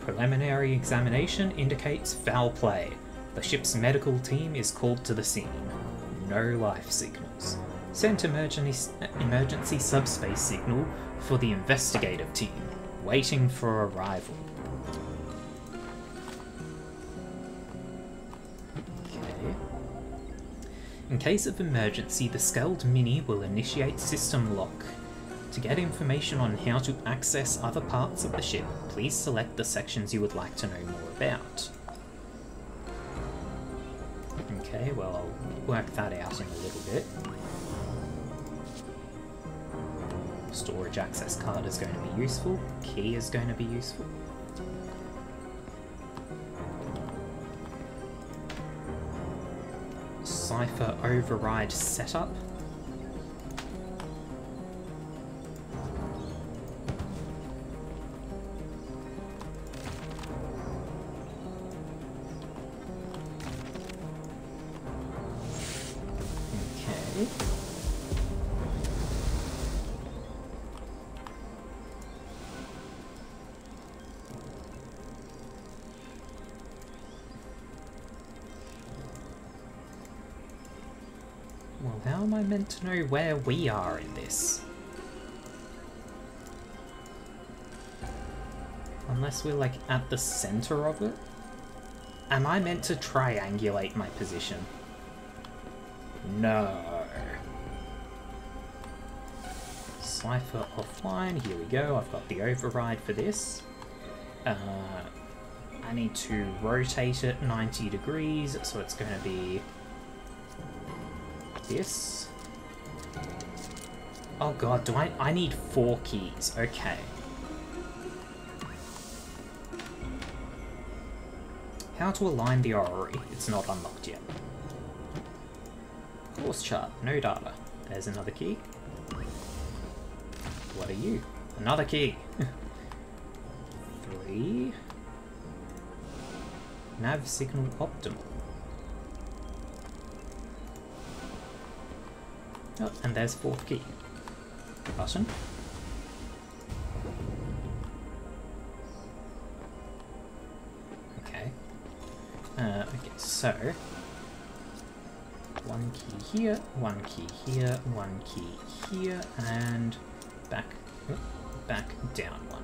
Preliminary examination indicates foul play. The ship's medical team is called to the scene. No life signals. Sent emergency, emergency subspace signal for the investigative team, waiting for arrival. Okay. In case of emergency, the Skeld Mini will initiate system lock. To get information on how to access other parts of the ship, please select the sections you would like to know more about. Okay, well, I'll work that out in a little bit. Storage access card is going to be useful. Key is going to be useful. Cipher override setup. Meant to know where we are in this? Unless we're like at the center of it? Am I meant to triangulate my position? No. Cipher offline, here we go. I've got the override for this. Uh, I need to rotate it 90 degrees, so it's going to be this. Oh god, do I- I need four keys, okay. How to align the orrery, it's not unlocked yet. Course chart, no data. There's another key. What are you? Another key! Three. Nav signal optimal. Oh, and there's fourth key. Button. Okay. Uh, okay, so... One key here, one key here, one key here, and back, oh, back down one.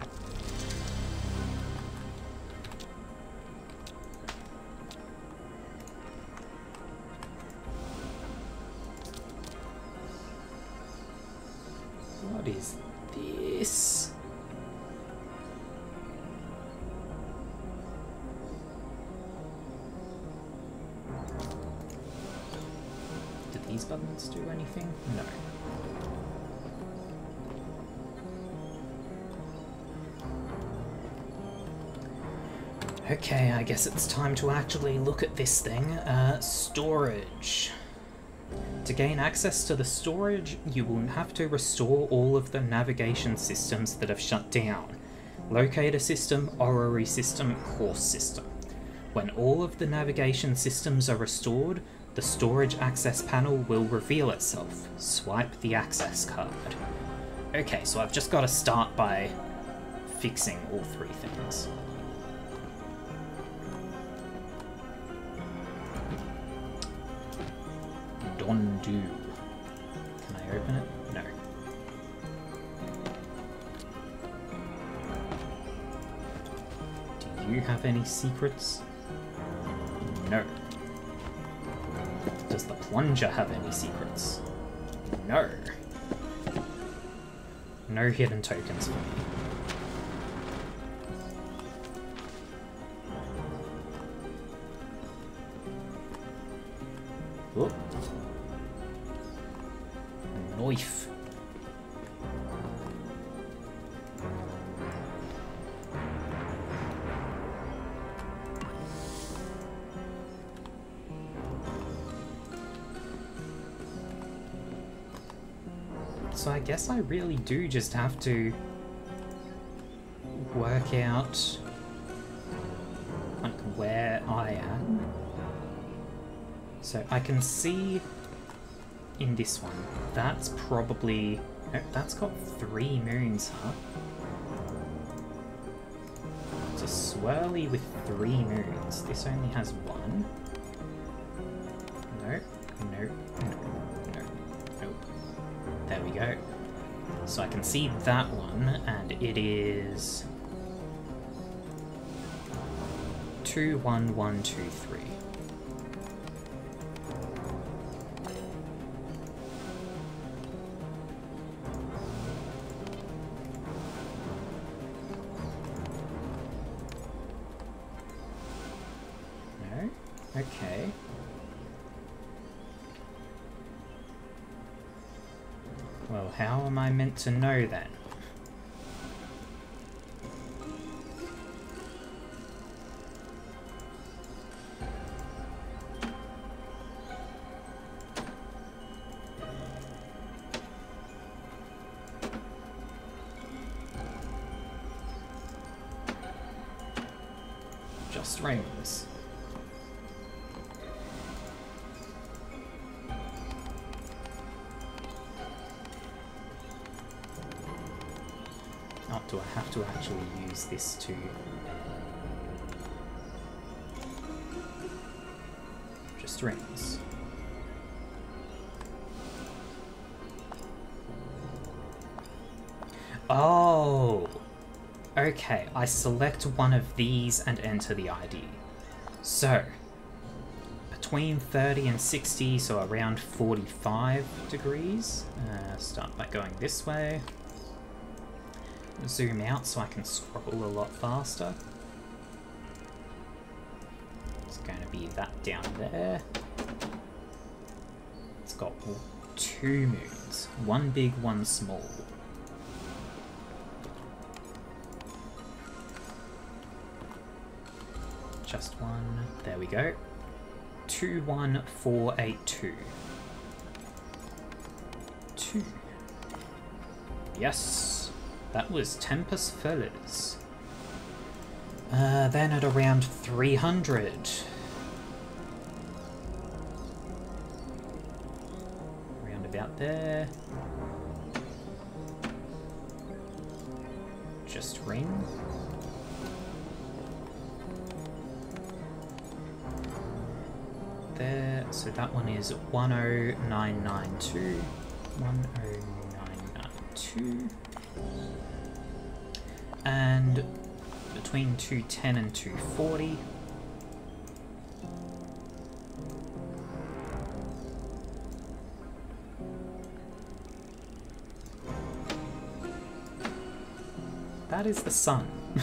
Guess it's time to actually look at this thing. Uh, storage. To gain access to the storage, you will have to restore all of the navigation systems that have shut down. Locator system, orrery system, course system. When all of the navigation systems are restored, the storage access panel will reveal itself. Swipe the access card. Okay, so I've just got to start by fixing all three things. Dondu. Can I open it? No. Do you have any secrets? No. Does the plunger have any secrets? No. No hidden tokens for me. I really do just have to work out like where I am. So I can see in this one, that's probably no, that's got three moons, huh? It's a swirly with three moons. This only has one. See that one, and it is two, one, one, two, three. No? Okay. How am I meant to know then? Okay, I select one of these and enter the ID. So, between 30 and 60, so around 45 degrees. Uh, start by going this way. Zoom out so I can scroll a lot faster. It's going to be that down there. It's got two moons. One big, one small. Go. 21482. Two. Yes. That was Tempus Fillers. Uh, then at around 300. Around about there. 10992. 10992 and between 210 and 240. That is the sun.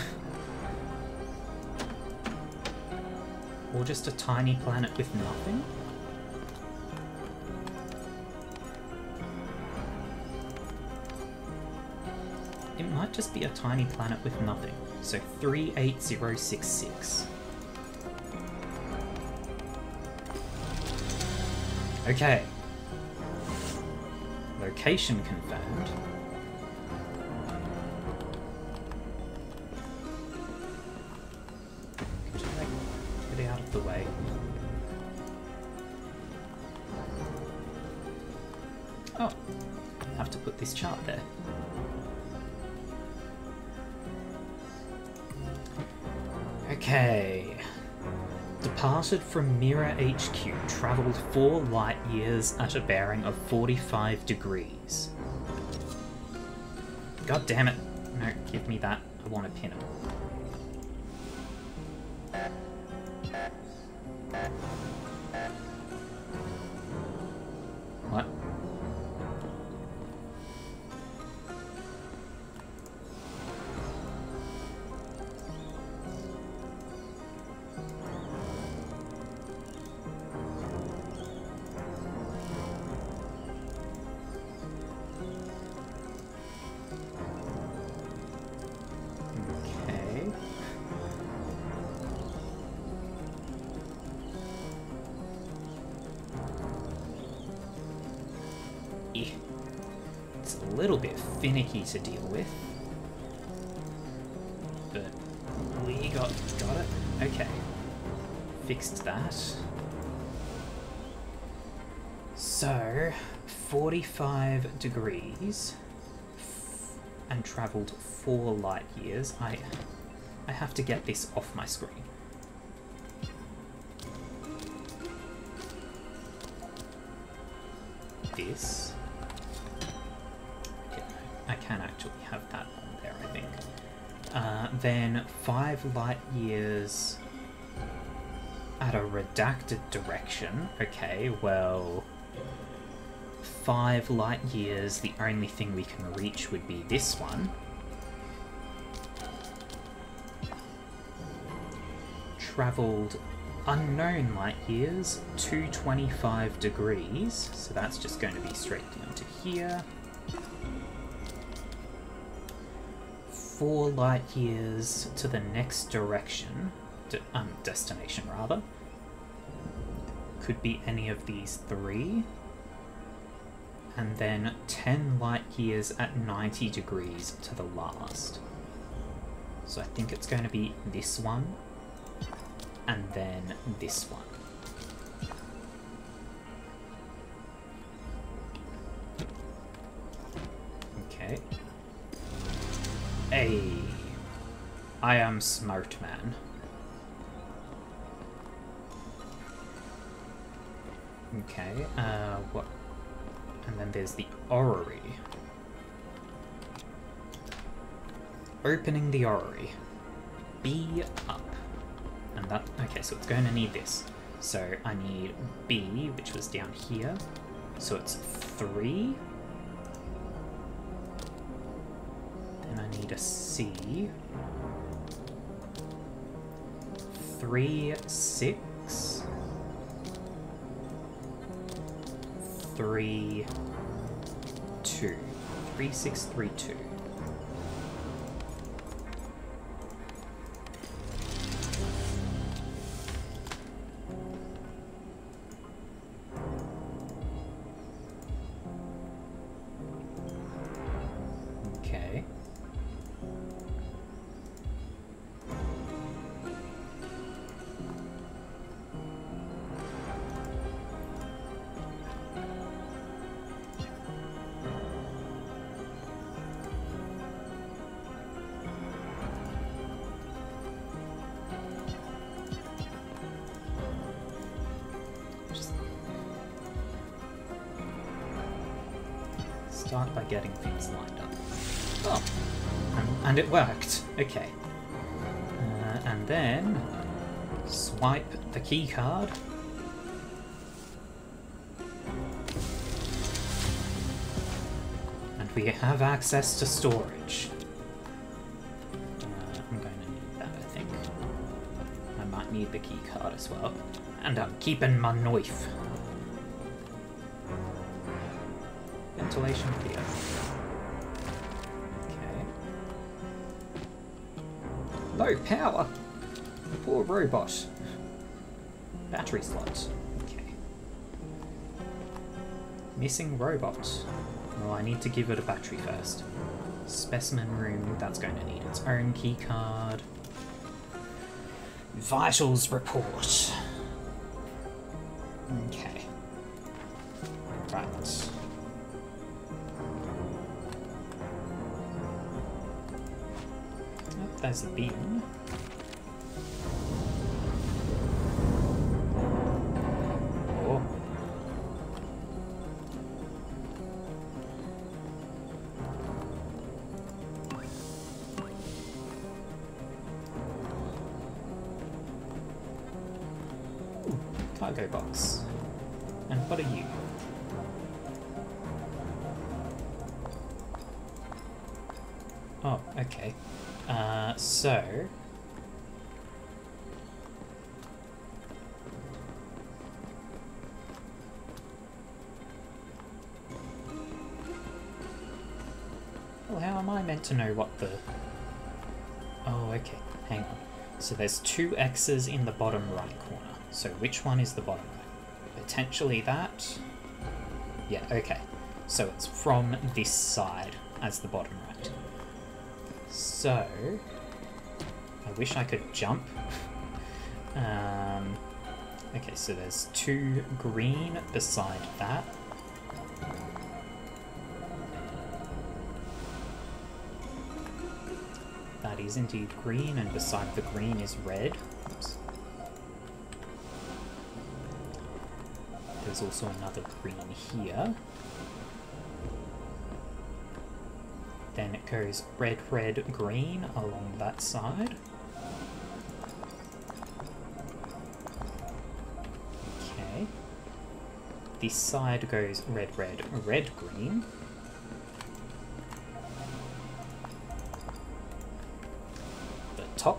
or just a tiny planet with nothing? Just be a tiny planet with nothing. So 38066. Okay. Location confirmed. From Mira HQ, travelled four light years at a bearing of 45 degrees. God damn it. No, give me that. I want to pin. And travelled four light years. I I have to get this off my screen. This. I can actually have that on there, I think. Uh, then five light years at a redacted direction. Okay, well, five light years, the only thing we can reach would be this one. Travelled unknown light years, 225 degrees, so that's just going to be straight down to here. Four light years to the next direction, de- um, destination rather. Could be any of these three. And then 10 light years at 90 degrees to the last. So I think it's going to be this one, and then this one. Okay. Hey, I am smart man. Okay, uh, what? And then there's the orrery. Opening the orrery. B up. And that, okay, so it's going to need this. So I need B, which was down here. So it's three. Then I need a C. Three, six. Three, two. Three, six, three, two. And, it worked. Okay. Uh, and then swipe the key card. And we have access to storage. Uh, I'm going to need that, I think. I might need the key card as well. And I'm keeping my knife. Ventilation power. Poor robot. Battery slot. Okay. Missing robot. Well, I need to give it a battery first. Specimen room, that's going to need its own key card. Vitals report. To know what the... Oh, okay. Hang on. So there's two X's in the bottom right corner. So which one is the bottom right? Potentially that? Yeah, okay. So it's from this side as the bottom right. So... I wish I could jump. um, okay, so there's two green beside that. Is indeed green, and beside the green is red. Oops. There's also another green here. Then it goes red, red, green along that side. Okay. This side goes red, red, red, green.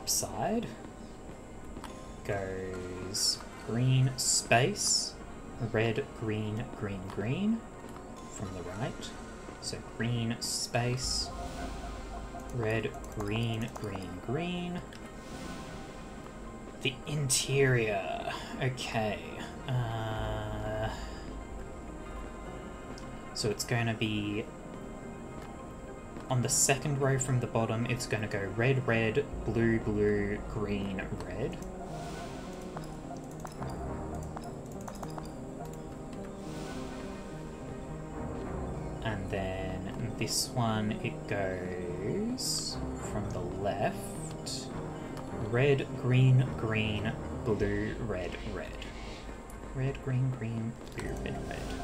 Side goes green space, red, green, green, green from the right. So green space, red, green, green, green. The interior. Okay. Uh, so it's going to be on the second row from the bottom, it's going to go red, red, blue, blue, green, red. And then this one, it goes from the left. Red, green, green, blue, red, red. Red, green, green, blue, red, red.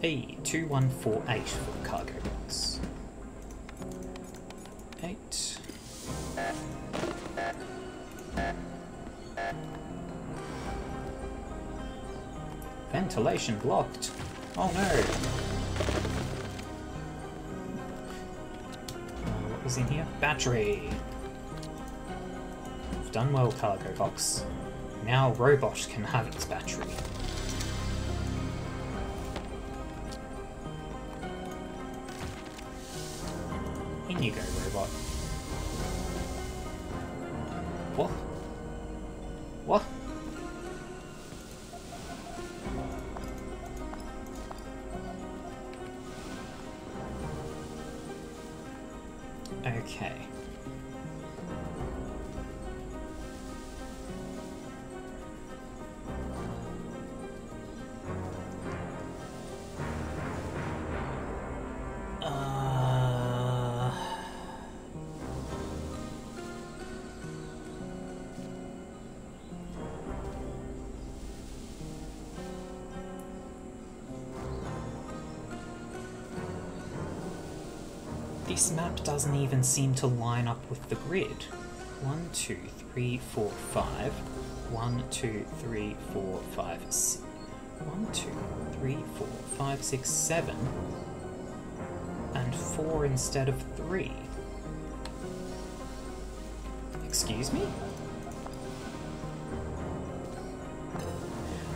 Hey, 2148 for the cargo box. 8. Ventilation blocked. Oh no. Uh, what was in here? Battery. You've done well, cargo box. Now Robot can have its battery. You go, robot. Doesn't even seem to line up with the grid. One, two, three, four, five. One, two, three, four, five, six. One, two, three, four, five, six, seven. And four instead of three. Excuse me?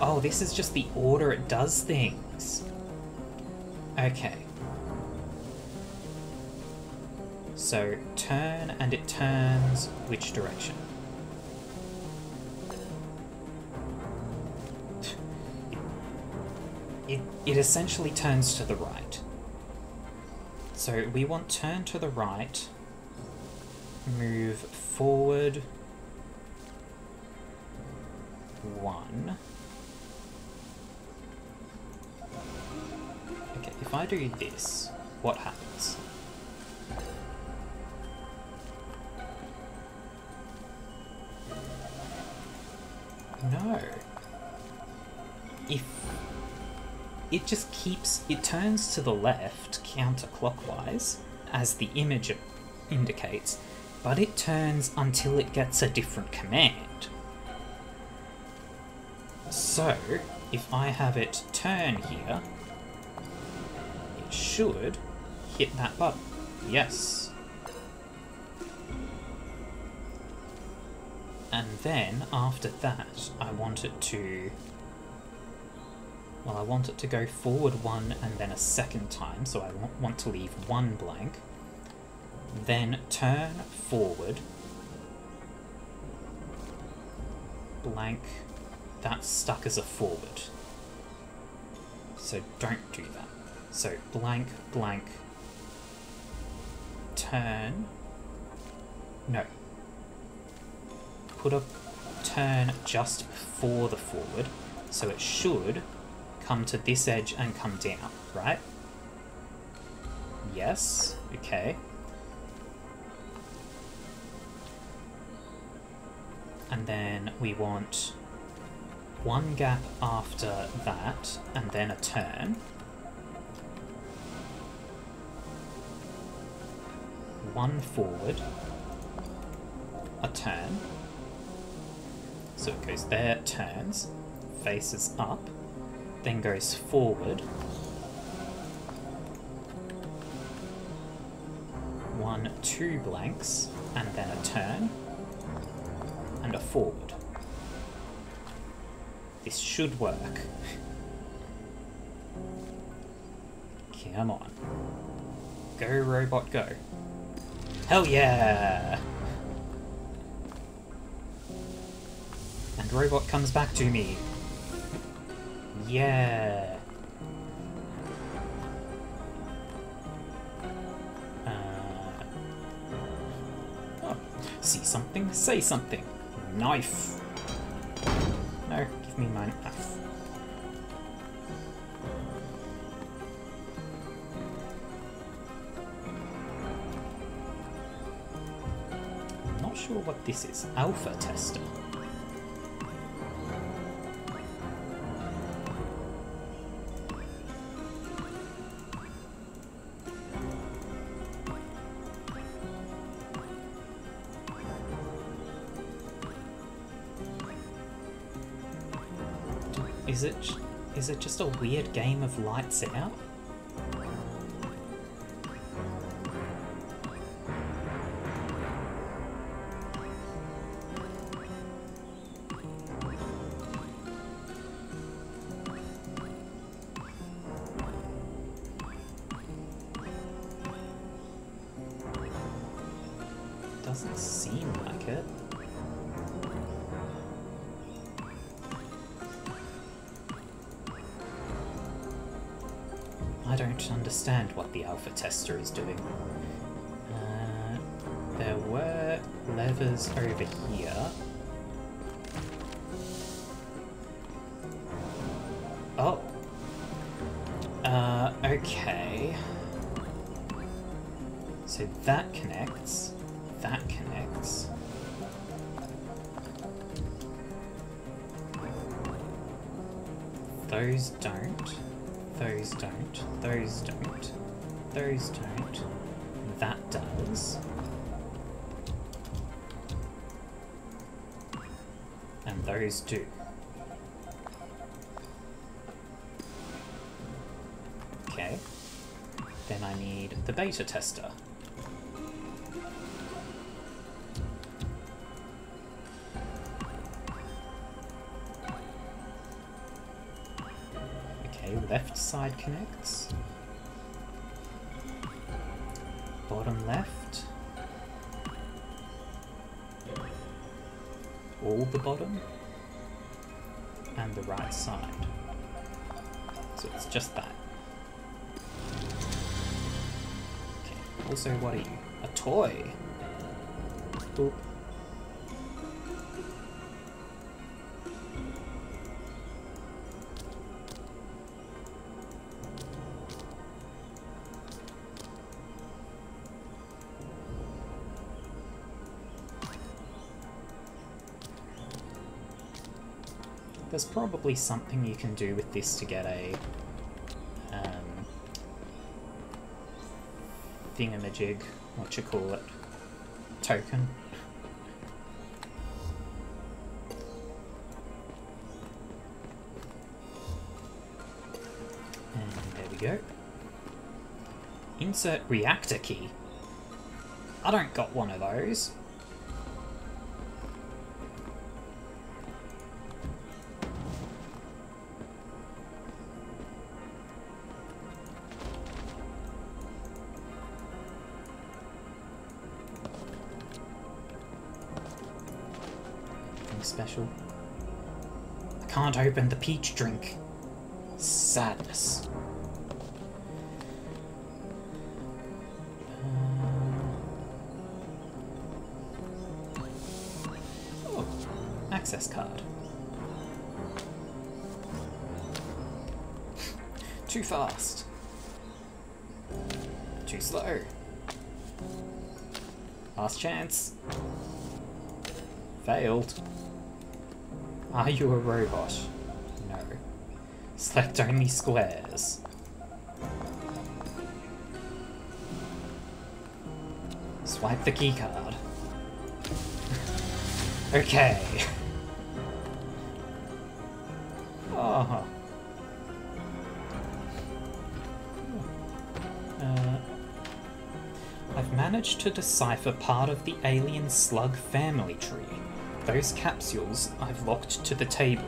Oh, this is just the order it does things. Okay. So turn and it turns which direction? It, it essentially turns to the right. So we want turn to the right, move forward one. Okay, if I do this, what happens? It just keeps it turns to the left counterclockwise as the image indicates, but it turns until it gets a different command. So, if I have it turn here, it should hit that button. Yes. And then, after that, I want it to... Well, I want it to go forward one and then a second time, so I want to leave one blank. Then turn forward. Blank. That's stuck as a forward. So don't do that. So blank, blank, turn. No, put a turn just before the forward, so it should come to this edge and come down, right? Yes, okay. And then we want one gap after that, and then a turn. One forward, a turn. So it goes there, turns, faces up, then goes forward. One, two blanks, and then a turn, and a forward. This should work. Come on. Go, robot, go. Hell yeah! And robot comes back to me. Yeah. Uh, oh, see something, say something. Knife. No, give me my knife. I'm not sure what this is. Alpha tester. Is it is it just a weird game of lights out? Doesn't seem like it. Don't understand what the alpha tester is doing. Uh, there were levers over here. Oh. Uh, okay. So that connects. Those do. Okay. Then I need the beta tester. Okay, left side connects. Also what are you? A toy! Boop. There's probably something you can do with this to get a thingamajig, what you call it, token. And there we go. Insert reactor key. I don't got one of those. Can't open the peach drink. Sadness. Uh, Oh, access card. Too fast. Too slow. Last chance. Failed. Are you a robot? No. Select only squares. Swipe the keycard. okay. oh. Uh, I've managed to decipher part of the alien slug family tree. Those capsules I've locked to the table.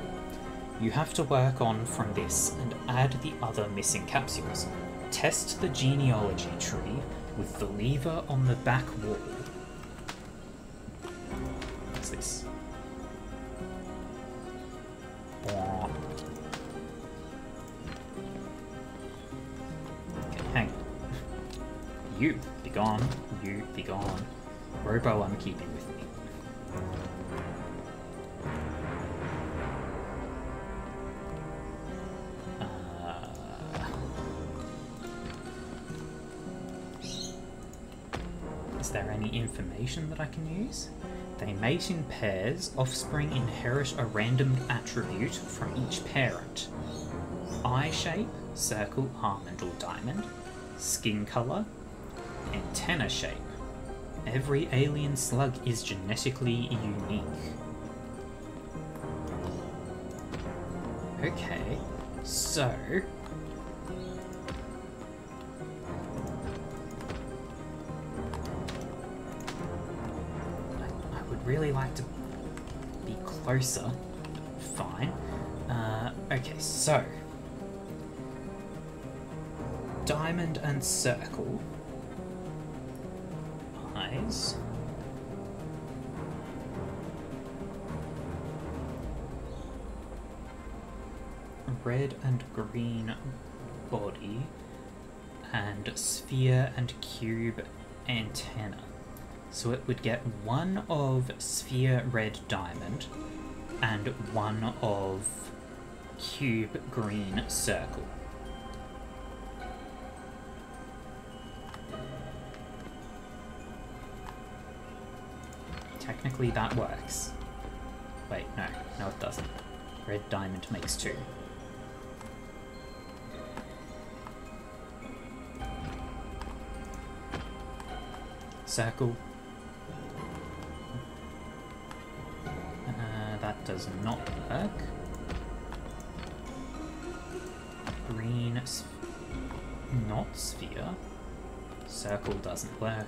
You have to work on from this and add the other missing capsules. Test the genealogy tree with the lever on the back wall. What's this? Okay, hang. You, be gone. You, be gone. Robo, I'm keeping Any information that I can use? They mate in pairs. Offspring inherit a random attribute from each parent. Eye shape, circle, almond, or diamond. Skin color, antenna shape. Every alien slug is genetically unique. Okay, so. Closer. Fine. Uh, okay, so. Diamond and circle. Eyes. Red and green body. And sphere and cube antenna. So it would get one of sphere red diamond and one of cube green circle. Technically that works. Wait, no, no it doesn't. Red diamond makes two. Circle. Does not work. Green, s- not sphere. Circle doesn't work.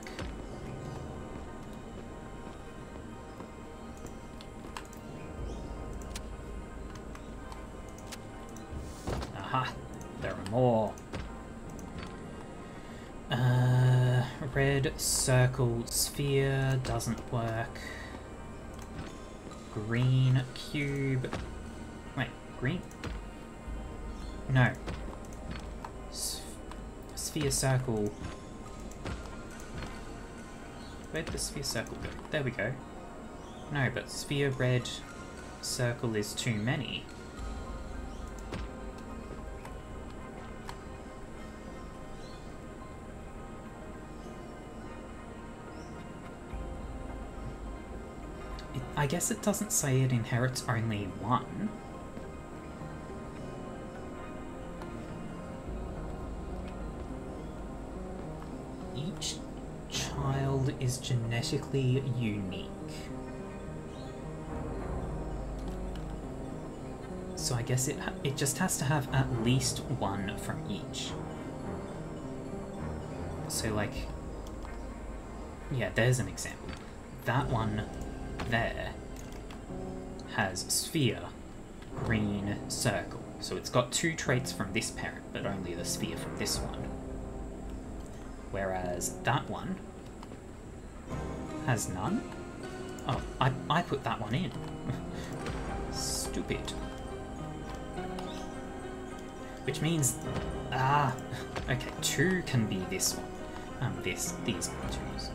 Aha, there are more. Uh, red circle sphere doesn't work. Green cube. Wait, green? No. Sphere circle. Where'd the sphere circle go? There we go. No, but sphere red circle is too many. I guess it doesn't say it inherits only one. Each child is genetically unique. So I guess it it just has to have at least one from each. So like yeah, there's an example. That one there has sphere, green circle. So it's got two traits from this parent, but only the sphere from this one. Whereas that one has none. Oh, I, I put that one in. Stupid. Which means, ah, okay, two can be this one. Um, this, these are twos.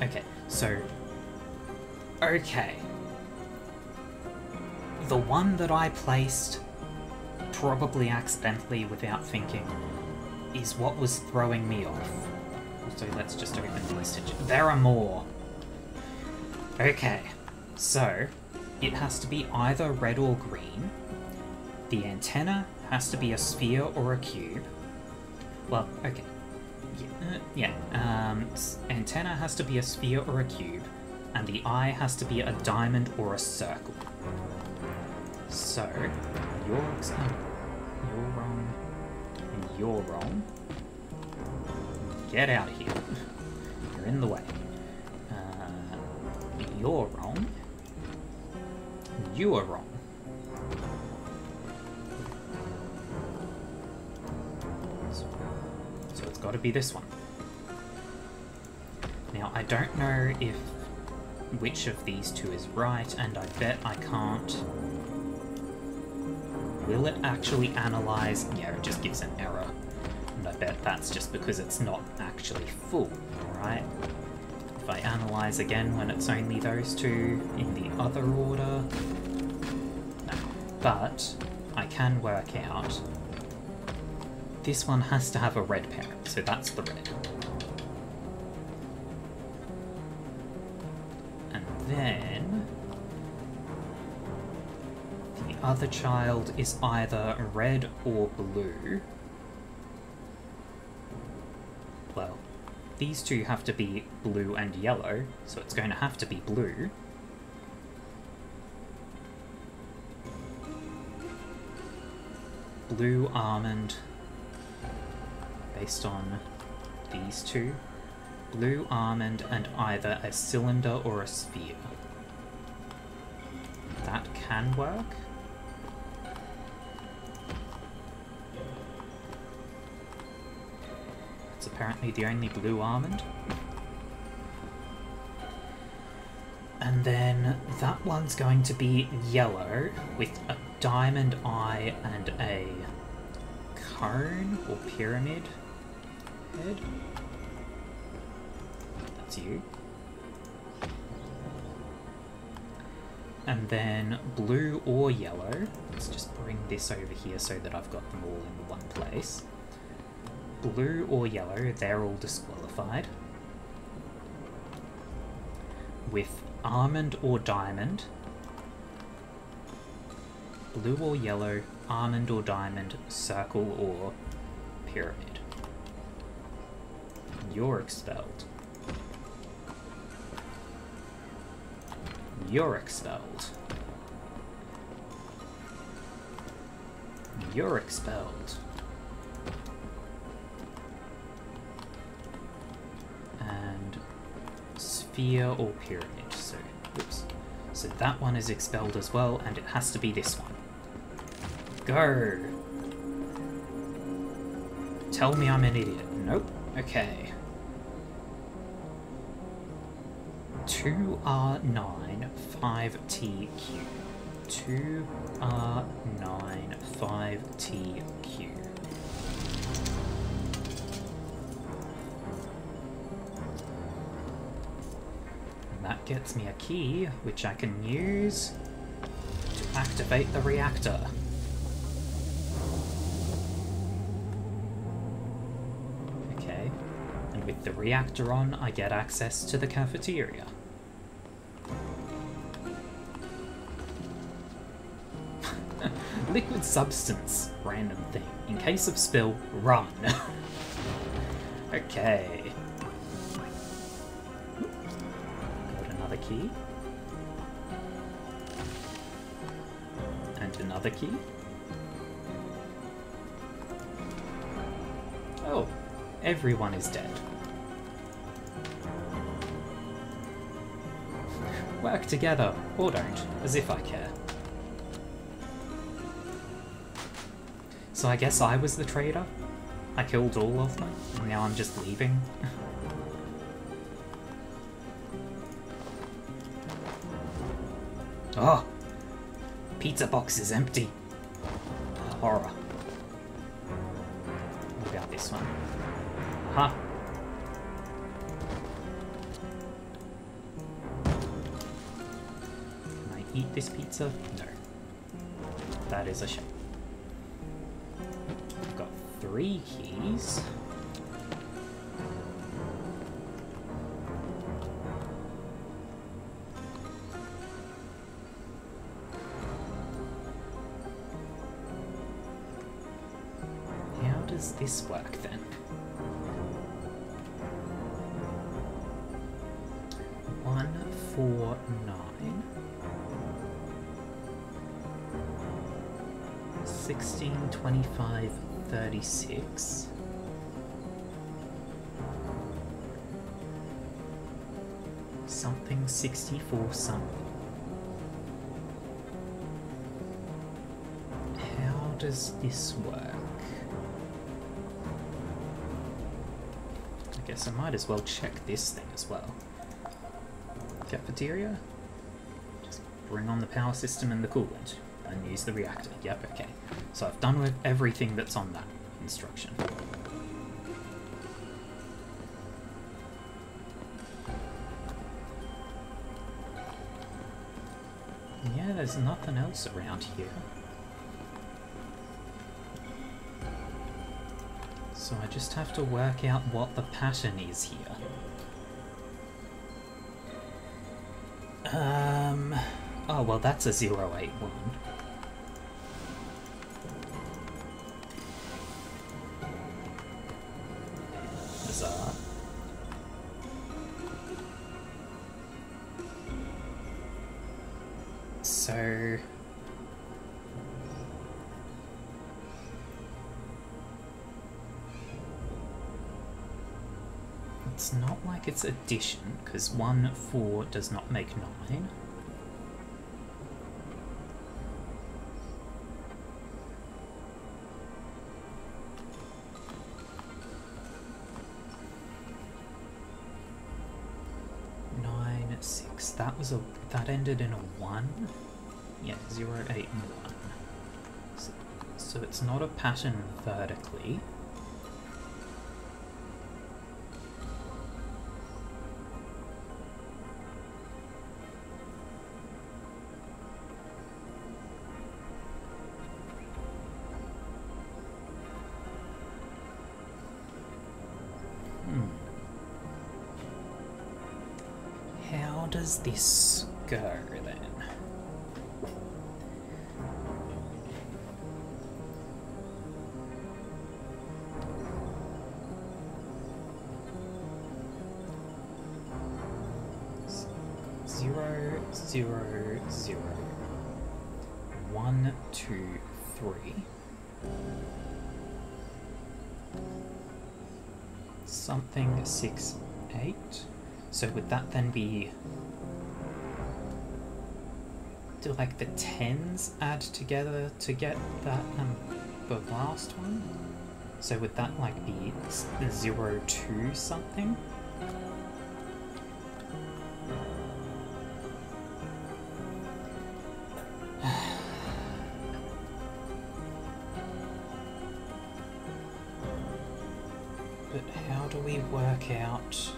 Okay, so. Okay. The one that I placed, probably accidentally without thinking, is what was throwing me off. So let's just open the to. There are more! Okay, so it has to be either red or green. The antenna has to be a sphere or a cube. Well, okay. Yeah, uh, yeah. Um, antenna has to be a sphere or a cube, and the eye has to be a diamond or a circle. So, you're oh, you're wrong, and you're wrong. Get out of here. You're in the way. Uh, you're wrong. You are wrong. So, so it's got to be this one. Now, I don't know if which of these two is right, and I bet I can't. Will it actually analyze? Yeah, it just gives an error. And I bet that's just because it's not actually full, alright? If I analyze again when it's only those two in the other order... No. But, I can work out... This one has to have a red parent, so that's the red. Other child is either red or blue. Well, these two have to be blue and yellow, so it's going to have to be blue. Blue almond, based on these two. Blue almond and either a cylinder or a sphere. That can work. Apparently the only blue almond. And then that one's going to be yellow with a diamond eye and a cone or pyramid head. That's you. And then blue or yellow. Let's just bring this over here so that I've got them all in one place blue or yellow, they're all disqualified. With almond or diamond, blue or yellow, almond or diamond, circle or pyramid. You're expelled. You're expelled. You're expelled. Sphere or pyramid. So, oops. So that one is expelled as well, and it has to be this one. Go! Tell me I'm an idiot. Nope. Okay. 2R9 5TQ. Gets me a key, which I can use to activate the reactor. Okay, and with the reactor on, I get access to the cafeteria. Liquid substance, random thing. In case of spill, run. okay. Key. And another key. Oh, everyone is dead. Work together, or don't, as if I care. So I guess I was the traitor? I killed all of them, and now I'm just leaving? Pizza box is empty. Ah, horror. What about this one? Huh? Can I eat this pizza? No. This work then? One, four, nine. Sixteen, twenty-five, thirty-six. Something sixty-four something. How does this work? Guess I might as well check this thing as well. Cafeteria? Just bring on the power system and the coolant and use the reactor. Yep, okay. So I've done with everything that's on that instruction. Yeah, there's nothing else around here. Just have to work out what the pattern is here. Um. Oh, well, that's a 081. It's addition, because 1, 4 does not make 9. Nine, six. That was a that ended in a one. Yeah, zero, eight, and one. So, so it's not a pattern vertically. This go then? Zero, zero, zero. One, two, three. Something six, eight. So would that then be do like the tens add together to get that um the last one? So would that like be zero two something? But how do we work out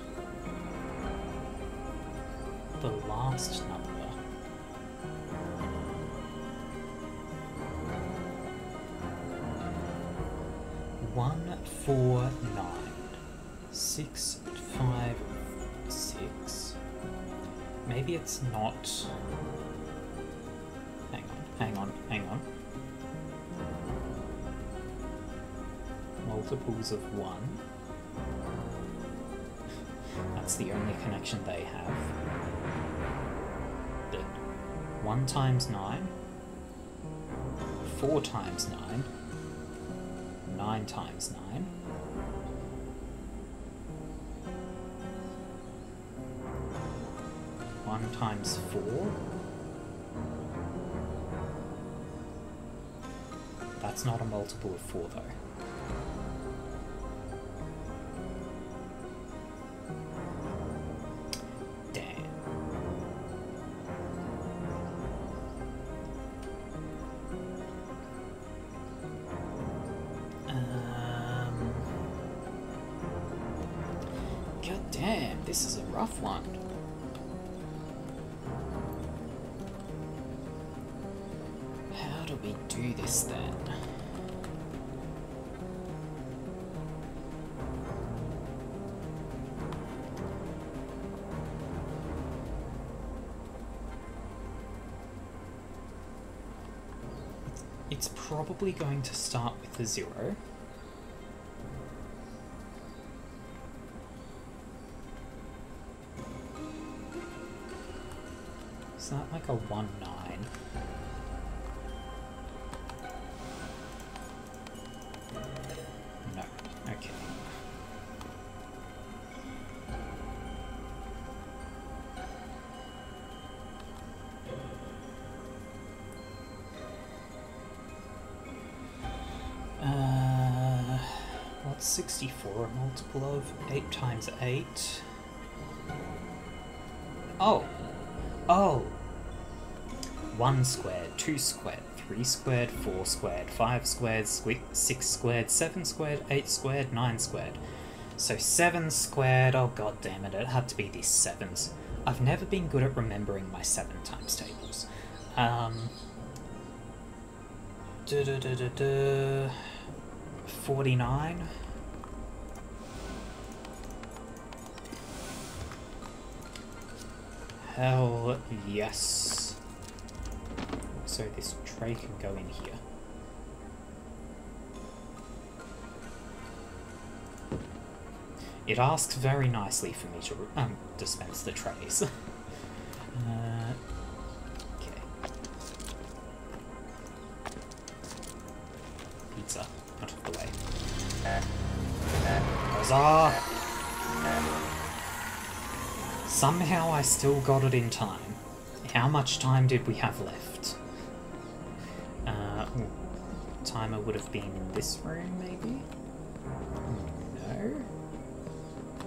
six, five, six. Maybe it's not. Hang on, hang on, hang on. Multiples of one. That's the only connection they have. 1 times 9, 4 times 9, 9 times 9. Times four. That's not a multiple of four though. Probably going to start with a zero. 64 a multiple of? 8 times 8. Oh! Oh! 1 squared, 2 squared, 3 squared, 4 squared, 5 squared, 6 squared, 7 squared, 8 squared, 9 squared. So 7 squared, oh god damn it, it had to be these 7s. I've never been good at remembering my 7 times tables. Um... Da da da da da... 49? Hell yes. So this tray can go in here. It asks very nicely for me to um, dispense the trays. still got it in time. How much time did we have left? Uh, ooh, timer would have been in this room, maybe? No?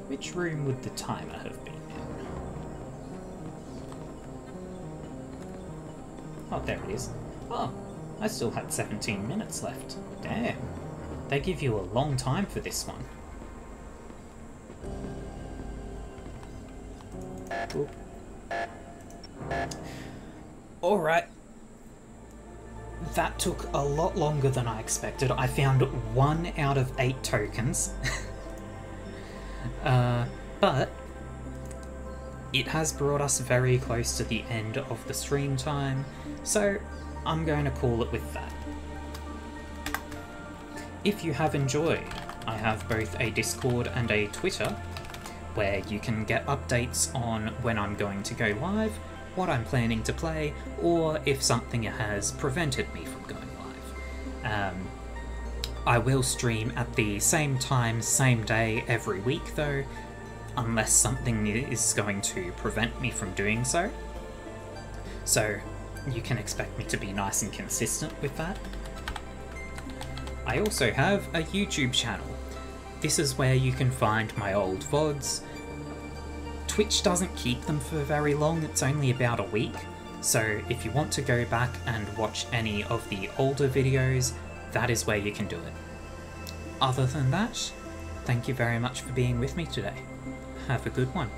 Which room would the timer have been in? Oh, there it is. Oh, I still had 17 minutes left. Damn. They give you a long time for this one. Alright. That took a lot longer than I expected. I found one out of eight tokens. uh, but it has brought us very close to the end of the stream time, so I'm going to call it with that. If you have enjoyed, I have both a Discord and a Twitter, where you can get updates on when I'm going to go live, what I'm planning to play, or if something has prevented me from going live. Um, I will stream at the same time, same day every week though, unless something is going to prevent me from doing so. So you can expect me to be nice and consistent with that. I also have a YouTube channel. This is where you can find my old VODs, Twitch doesn't keep them for very long, it's only about a week, so if you want to go back and watch any of the older videos, that is where you can do it. Other than that, thank you very much for being with me today. Have a good one.